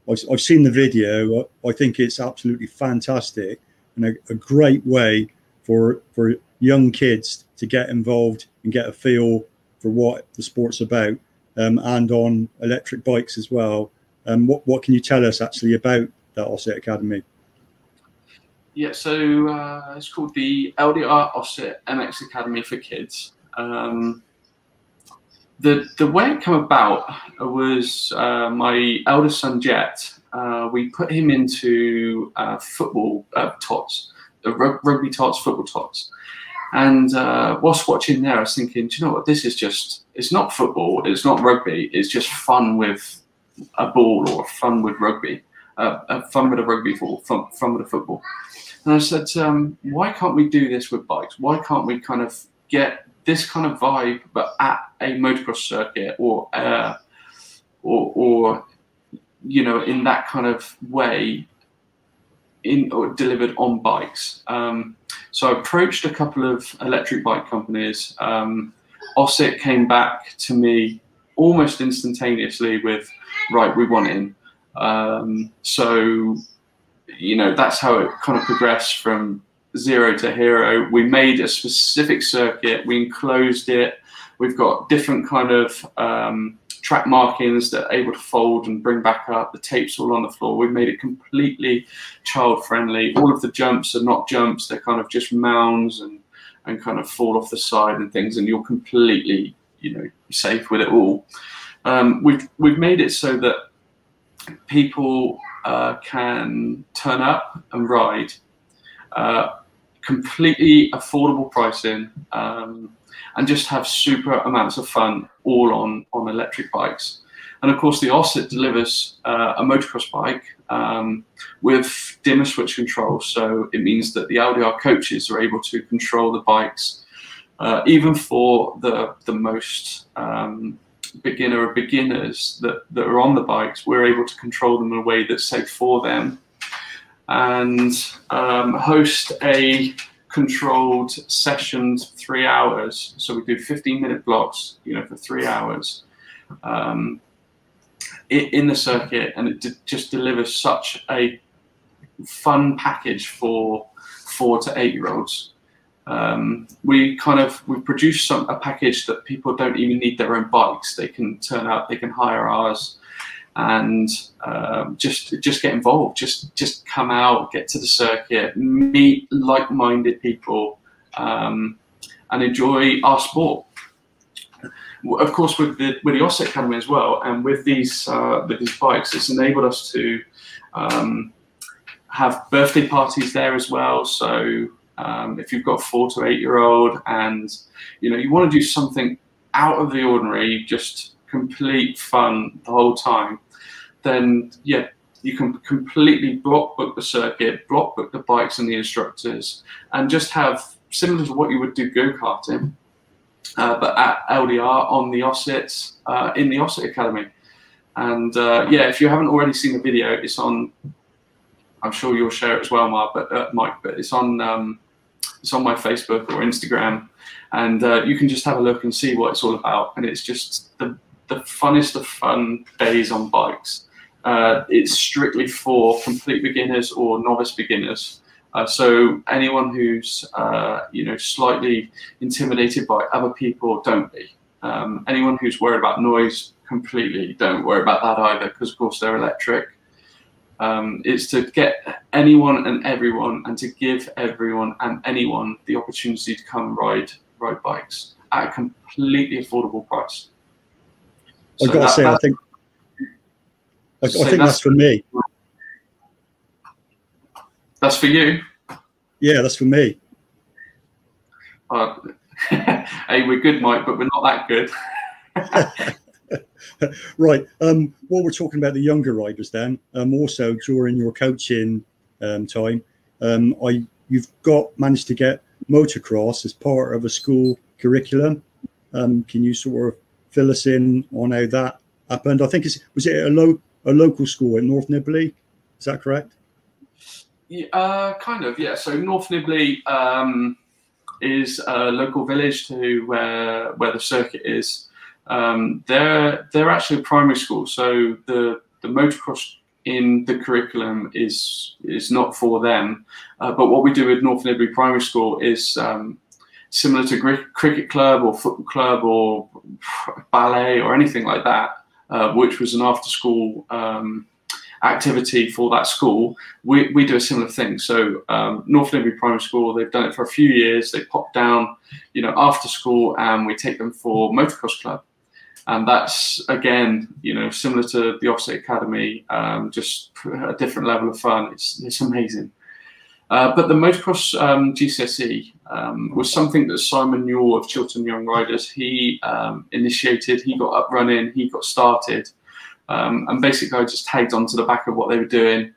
[SPEAKER 1] I've, I've seen the video. I think it's absolutely fantastic and a, a great way for for young kids to get involved and get a feel for what the sport's about, um, and on electric bikes as well. Um, what what can you tell us actually about that OSET Academy?
[SPEAKER 2] Yeah, so uh, it's called the LDR OSET MX Academy for Kids. Um, the the way it came about was uh, my eldest son Jet. Uh, we put him into uh, football uh, tots, rugby tots, football tots, and uh, whilst watching there, I was thinking, do you know what? This is just it's not football, it's not rugby, it's just fun with a ball or fun with rugby, uh, fun with a rugby ball, fun, fun with a football. And I said, um, why can't we do this with bikes? Why can't we kind of get this kind of vibe, but at a motocross circuit or uh, or, or you know in that kind of way in or delivered on bikes. Um, so I approached a couple of electric bike companies. Um, OSET came back to me almost instantaneously with, right, we want in. Um, so, you know, that's how it kind of progressed from zero to hero. We made a specific circuit, we enclosed it. We've got different kind of um, track markings that are able to fold and bring back up. The tape's all on the floor. We've made it completely child friendly. All of the jumps are not jumps, they're kind of just mounds and, and kind of fall off the side and things, and you're completely, you know, safe with it all. Um, we've, we've made it so that people uh, can turn up and ride uh, completely affordable pricing, um, and just have super amounts of fun all on, on electric bikes. And of course, the OSET delivers uh, a motocross bike um, with dimmer switch control. So it means that the LDR coaches are able to control the bikes, uh, even for the, the most um, beginner of beginners that, that are on the bikes, we're able to control them in a way that's safe for them and um, host a controlled sessions three hours. So we do 15 minute blocks, you know, for three hours um, in the circuit, and it just delivers such a fun package for four to eight year olds. Um, we kind of we produce some a package that people don't even need their own bikes. They can turn out, they can hire ours and um, just just get involved. Just just come out, get to the circuit, meet like-minded people, um, and enjoy our sport. Of course, with the with the OSET Academy as well, and with these uh, with these bikes, it's enabled us to um, have birthday parties there as well. So um, if you've got a four to eight year old, and you know you want to do something out of the ordinary, just complete fun the whole time, then yeah, you can completely block book the circuit, block book the bikes and the instructors, and just have similar to what you would do go karting, uh, but at LDR on the OSETs uh, in the OSET Academy. And uh, yeah, if you haven't already seen the video, it's on. I'm sure you'll share it as well, Mark, but uh, Mike. But it's on um, it's on my Facebook or Instagram, and uh, you can just have a look and see what it's all about. And it's just the the funnest of fun days on bikes. Uh, it's strictly for complete beginners or novice beginners. Uh, so anyone who's uh, you know slightly intimidated by other people, don't be. Um, anyone who's worried about noise, completely don't worry about that either, because of course they're electric. Um, it's to get anyone and everyone, and to give everyone and anyone the opportunity to come ride ride bikes at a completely affordable price.
[SPEAKER 1] So I've got that, to say, I think I, I think that's, that's, for me.
[SPEAKER 2] That's for you.
[SPEAKER 1] Yeah, that's for me.
[SPEAKER 2] Uh, hey, we're good, Mike, but we're not that
[SPEAKER 1] good. right. Um, while we're talking about the younger riders, then um, also during your coaching um, time, um, I you've got managed to get motocross as part of a school curriculum. Um, can you sort of fill us in on how that happened? I think it's was it a low a local school in North Nibley? Is that correct?
[SPEAKER 2] uh, kind of, yeah. So North Nibley um, is a local village to where where the circuit is. Um, they're they're actually a primary school, so the the motocross in the curriculum is is not for them. Uh, but what we do with North Nibley Primary School is um, similar to gr- cricket club or football club or ballet or anything like that, uh, which was an after school um, activity for that school. We, we do a similar thing. So um, North Nibley Primary School, they've done it for a few years. They pop down, you know, after school, and we take them for motocross club and that's again you know similar to the OSET academy um, just a different level of fun it's, it's amazing uh, but the motocross um, GCSE um, was something that Simon Newell of Chiltern Young Riders he um, initiated. He got up running, he got started, um, and basically I just tagged onto the back of what they were doing.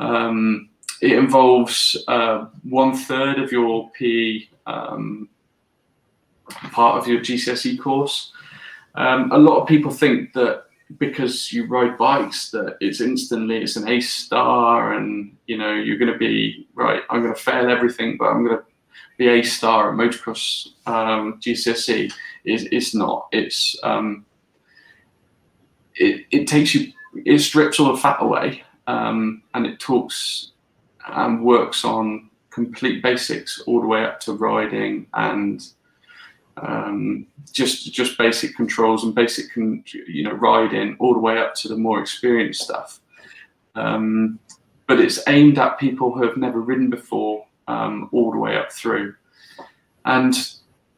[SPEAKER 2] Um, it involves uh, one third of your PE part of your GCSE course. Um, a lot of people think that because you ride bikes that it's instantly it's an A star and you know you're going to be right. I'm going to fail everything, but I'm going to be A star at motocross um, GCSE. Is it's not. It's um, it it takes you. It strips all the fat away um, and it talks and works on complete basics all the way up to riding and um, just just basic controls and basic con- you know riding all the way up to the more experienced stuff. Um, but it's aimed at people who have never ridden before, um, all the way up through, and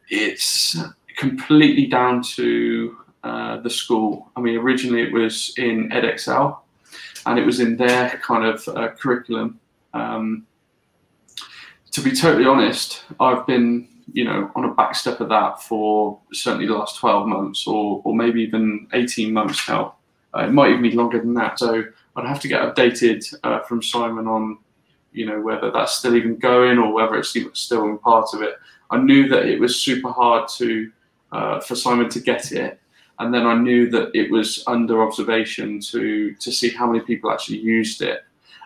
[SPEAKER 2] it's completely down to uh, the school. I mean, originally it was in Edexcel, and it was in their kind of uh, curriculum. Um, to be totally honest, I've been you know, on a back step of that for certainly the last 12 months or, or maybe even 18 months now. Uh, it might even be longer than that. So I'd have to get updated uh, from Simon on, you know, whether that's still even going or whether it's still in part of it. I knew that it was super hard to uh, for Simon to get it, and then I knew that it was under observation to to see how many people actually used it.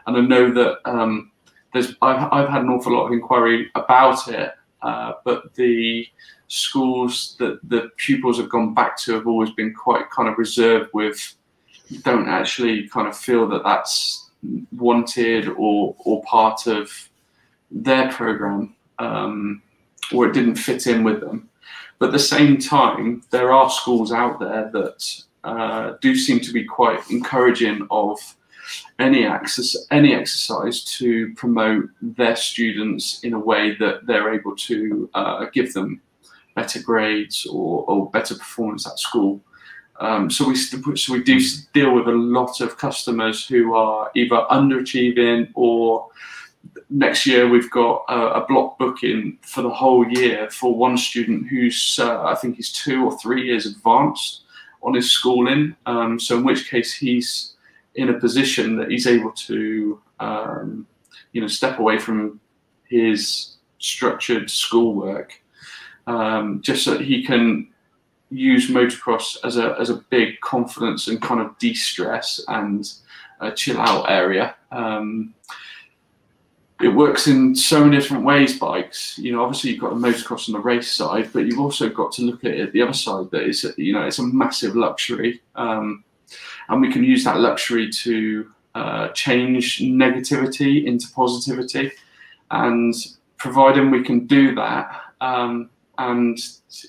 [SPEAKER 2] And I know that um, there's I've, I've had an awful lot of inquiry about it uh, but the schools that the pupils have gone back to have always been quite kind of reserved with, don't actually kind of feel that that's wanted or, or part of their program um, or it didn't fit in with them. But at the same time, there are schools out there that uh, do seem to be quite encouraging of any access any exercise to promote their students in a way that they're able to uh, give them better grades or, or better performance at school. Um, so we so we do deal with a lot of customers who are either underachieving or next year we've got a, a block booking for the whole year for one student who's uh, I think he's two or three years advanced on his schooling. Um, so in which case he's in a position that he's able to, um, you know, step away from his structured schoolwork, um, just so that he can use motocross as a as a big confidence and kind of de-stress and chill out area. Um, it works in so many different ways. Bikes, you know, obviously you've got the motocross on the race side, but you've also got to look at it the other side. That is, you know, it's a massive luxury. Um, and we can use that luxury to uh, change negativity into positivity. And providing we can do that, um, and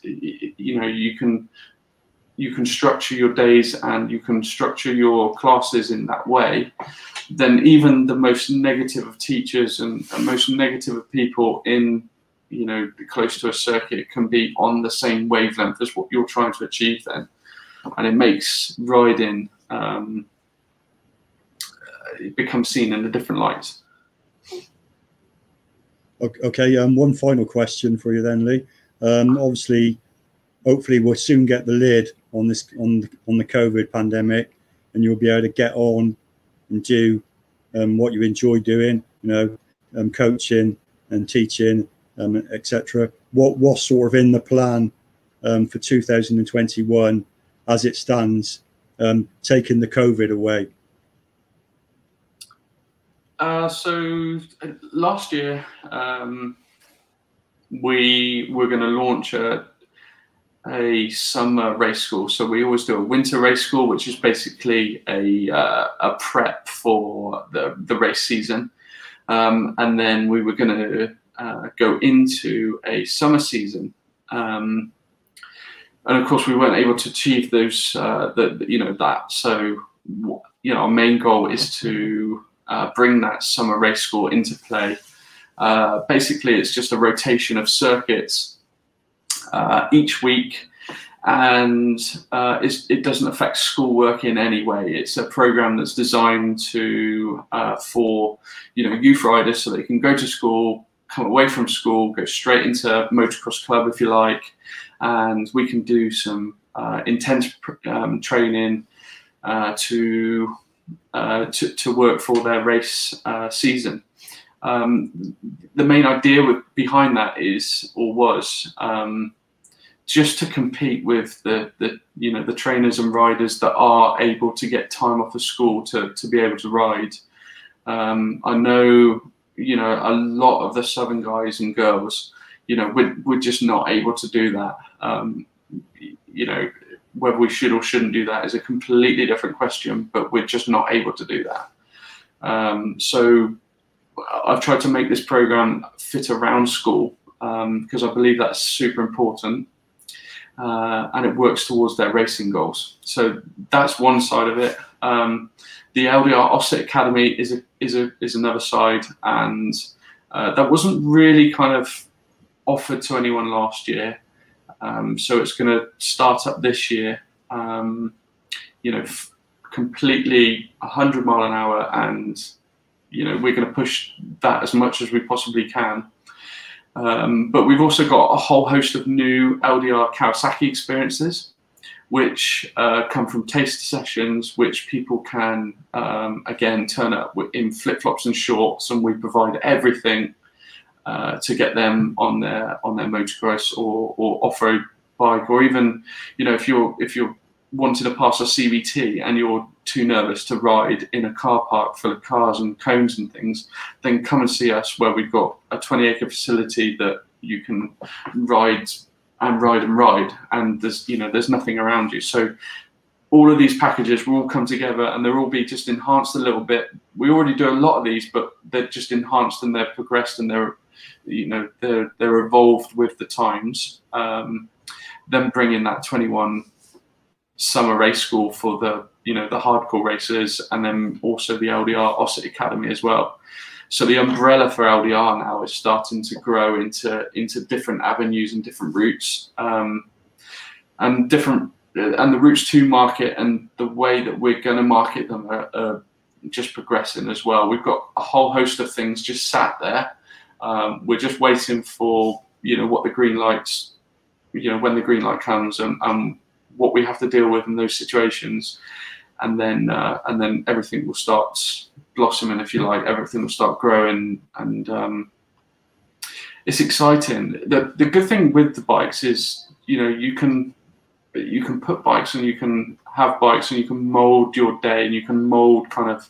[SPEAKER 2] you know, you can you can structure your days and you can structure your classes in that way, then even the most negative of teachers and, and most negative of people in you know close to a circuit can be on the same wavelength as what you're trying to achieve then and it makes riding um, it becomes seen in a different light.
[SPEAKER 1] Okay, um, one final question for you then, Lee. Um, obviously, hopefully, we'll soon get the lid on this on the, on the COVID pandemic, and you'll be able to get on and do um, what you enjoy doing. You know, um, coaching and teaching, um, etc. What what's sort of in the plan um, for 2021 as it stands um, taking the COVID away?
[SPEAKER 2] Uh, so last year, um, we were going to launch a, a summer race school. So we always do a winter race school, which is basically a, uh, a prep for the, the race season. Um, and then we were going to uh, go into a summer season. Um, and of course, we weren't able to achieve those, uh, you know, that. So, you know, our main goal is to uh, bring that summer race school into play. Uh, basically, it's just a rotation of circuits uh, each week, and uh, it doesn't affect schoolwork in any way. It's a program that's designed to uh, for you know youth riders so they can go to school, come away from school, go straight into motocross club if you like, and we can do some uh, intense um, training to uh, to, to work for their race uh, season. Um, the main idea with, behind that is or was um, just to compete with the, the you know the trainers and riders that are able to get time off of school to, to be able to ride. Um, I know you know a lot of the southern guys and girls you know we're, we're just not able to do that. Um, you know whether we should or shouldn't do that is a completely different question, but we're just not able to do that. Um, so I've tried to make this program fit around school because um, I believe that's super important. Uh, and it works towards their racing goals. So that's one side of it. Um, the LDR OSET Academy is a, is a, is another side, and uh, that wasn't really kind of offered to anyone last year. Um, so it's going to start up this year, um, you know, f- completely 100 mile an hour, and you know we're going to push that as much as we possibly can. Um, but we've also got a whole host of new LDR Kawasaki experiences, which uh, come from taste sessions, which people can um, again turn up in flip flops and shorts, and we provide everything uh, to get them on their on their motocross or, or off road bike, or even you know if you're if you're wanting to pass a CBT and you're too nervous to ride in a car park full of cars and cones and things, then come and see us where we've got a 20 acre facility that you can ride and ride and ride and there's you know there's nothing around you so all of these packages will all come together and they'll all be just enhanced a little bit we already do a lot of these but they're just enhanced and they're progressed and they're you know they're they're evolved with the times. Um, then bring in that 21 summer race school for the you know the hardcore racers, and then also the LDR OSET Academy as well. So the umbrella for LDR now is starting to grow into into different avenues and different routes, um, and different and the routes to market and the way that we're going to market them are, are just progressing as well. We've got a whole host of things just sat there um, we're just waiting for you know what the green lights, you know when the green light comes and, and what we have to deal with in those situations, and then uh, and then everything will start blossoming if you like. Everything will start growing and. Um, it's exciting. The the good thing with the bikes is you know you can you can put bikes and you can have bikes and you can mold your day and you can mold kind of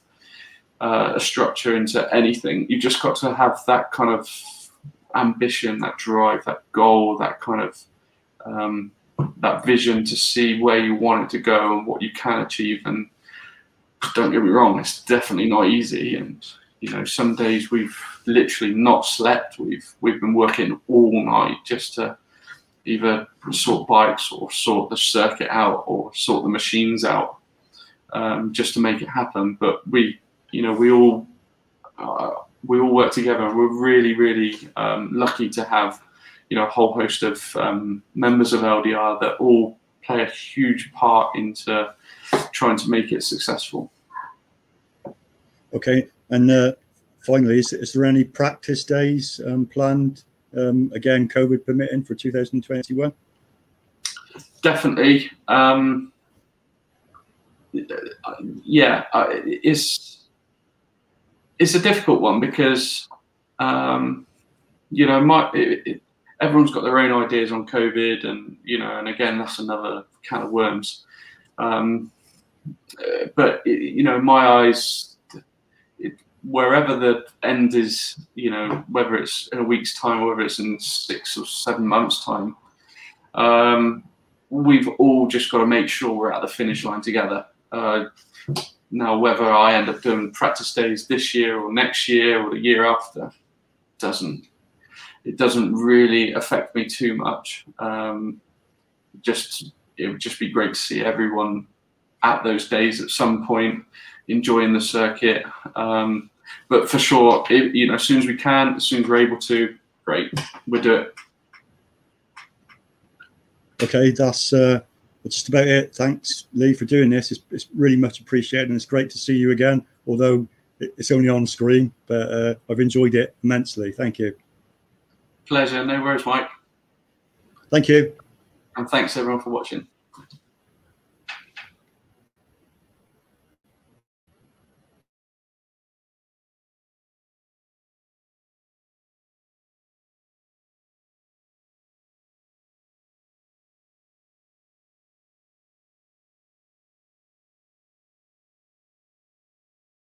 [SPEAKER 2] uh, a structure into anything. You've just got to have that kind of ambition, that drive, that goal, that kind of um, that vision to see where you want it to go and what you can achieve. And don't get me wrong, it's definitely not easy. And you know, some days we've literally not slept. We've we've been working all night just to either sort bikes or sort the circuit out or sort the machines out um, just to make it happen. But we you know, we all uh, we all work together. We're really, really um, lucky to have, you know, a whole host of um, members of LDR that all play a huge part into trying to make it successful.
[SPEAKER 1] Okay, and uh, finally, is, is, there any practice days um, planned? Um, again, COVID permitting for 2021.
[SPEAKER 2] Definitely. Um, yeah, uh, it's it's a difficult one because um, you know my it, it, everyone's got their own ideas on COVID, and you know, and again, that's another kind of worms. Um, uh, but you know, in my eyes, wherever the end is, you know, whether it's in a week's time or whether it's in six or seven months' time, um, we've all just got to make sure we're at the finish line together. Uh, now, whether I end up doing practice days this year or next year or the year after, doesn't it doesn't really affect me too much. Um, just it would just be great to see everyone at those days at some point enjoying the circuit. Um, but for sure, it, you know, as soon as we can, as soon as we're able to, great, we'll do it.
[SPEAKER 1] Okay, that's uh, just about it. Thanks, Lee, for doing this. It's, it's really much appreciated, and it's great to see you again. Although it's only on screen, but uh, I've enjoyed it immensely. Thank you.
[SPEAKER 2] Pleasure. No worries, Mike.
[SPEAKER 1] Thank you.
[SPEAKER 2] And thanks everyone for watching.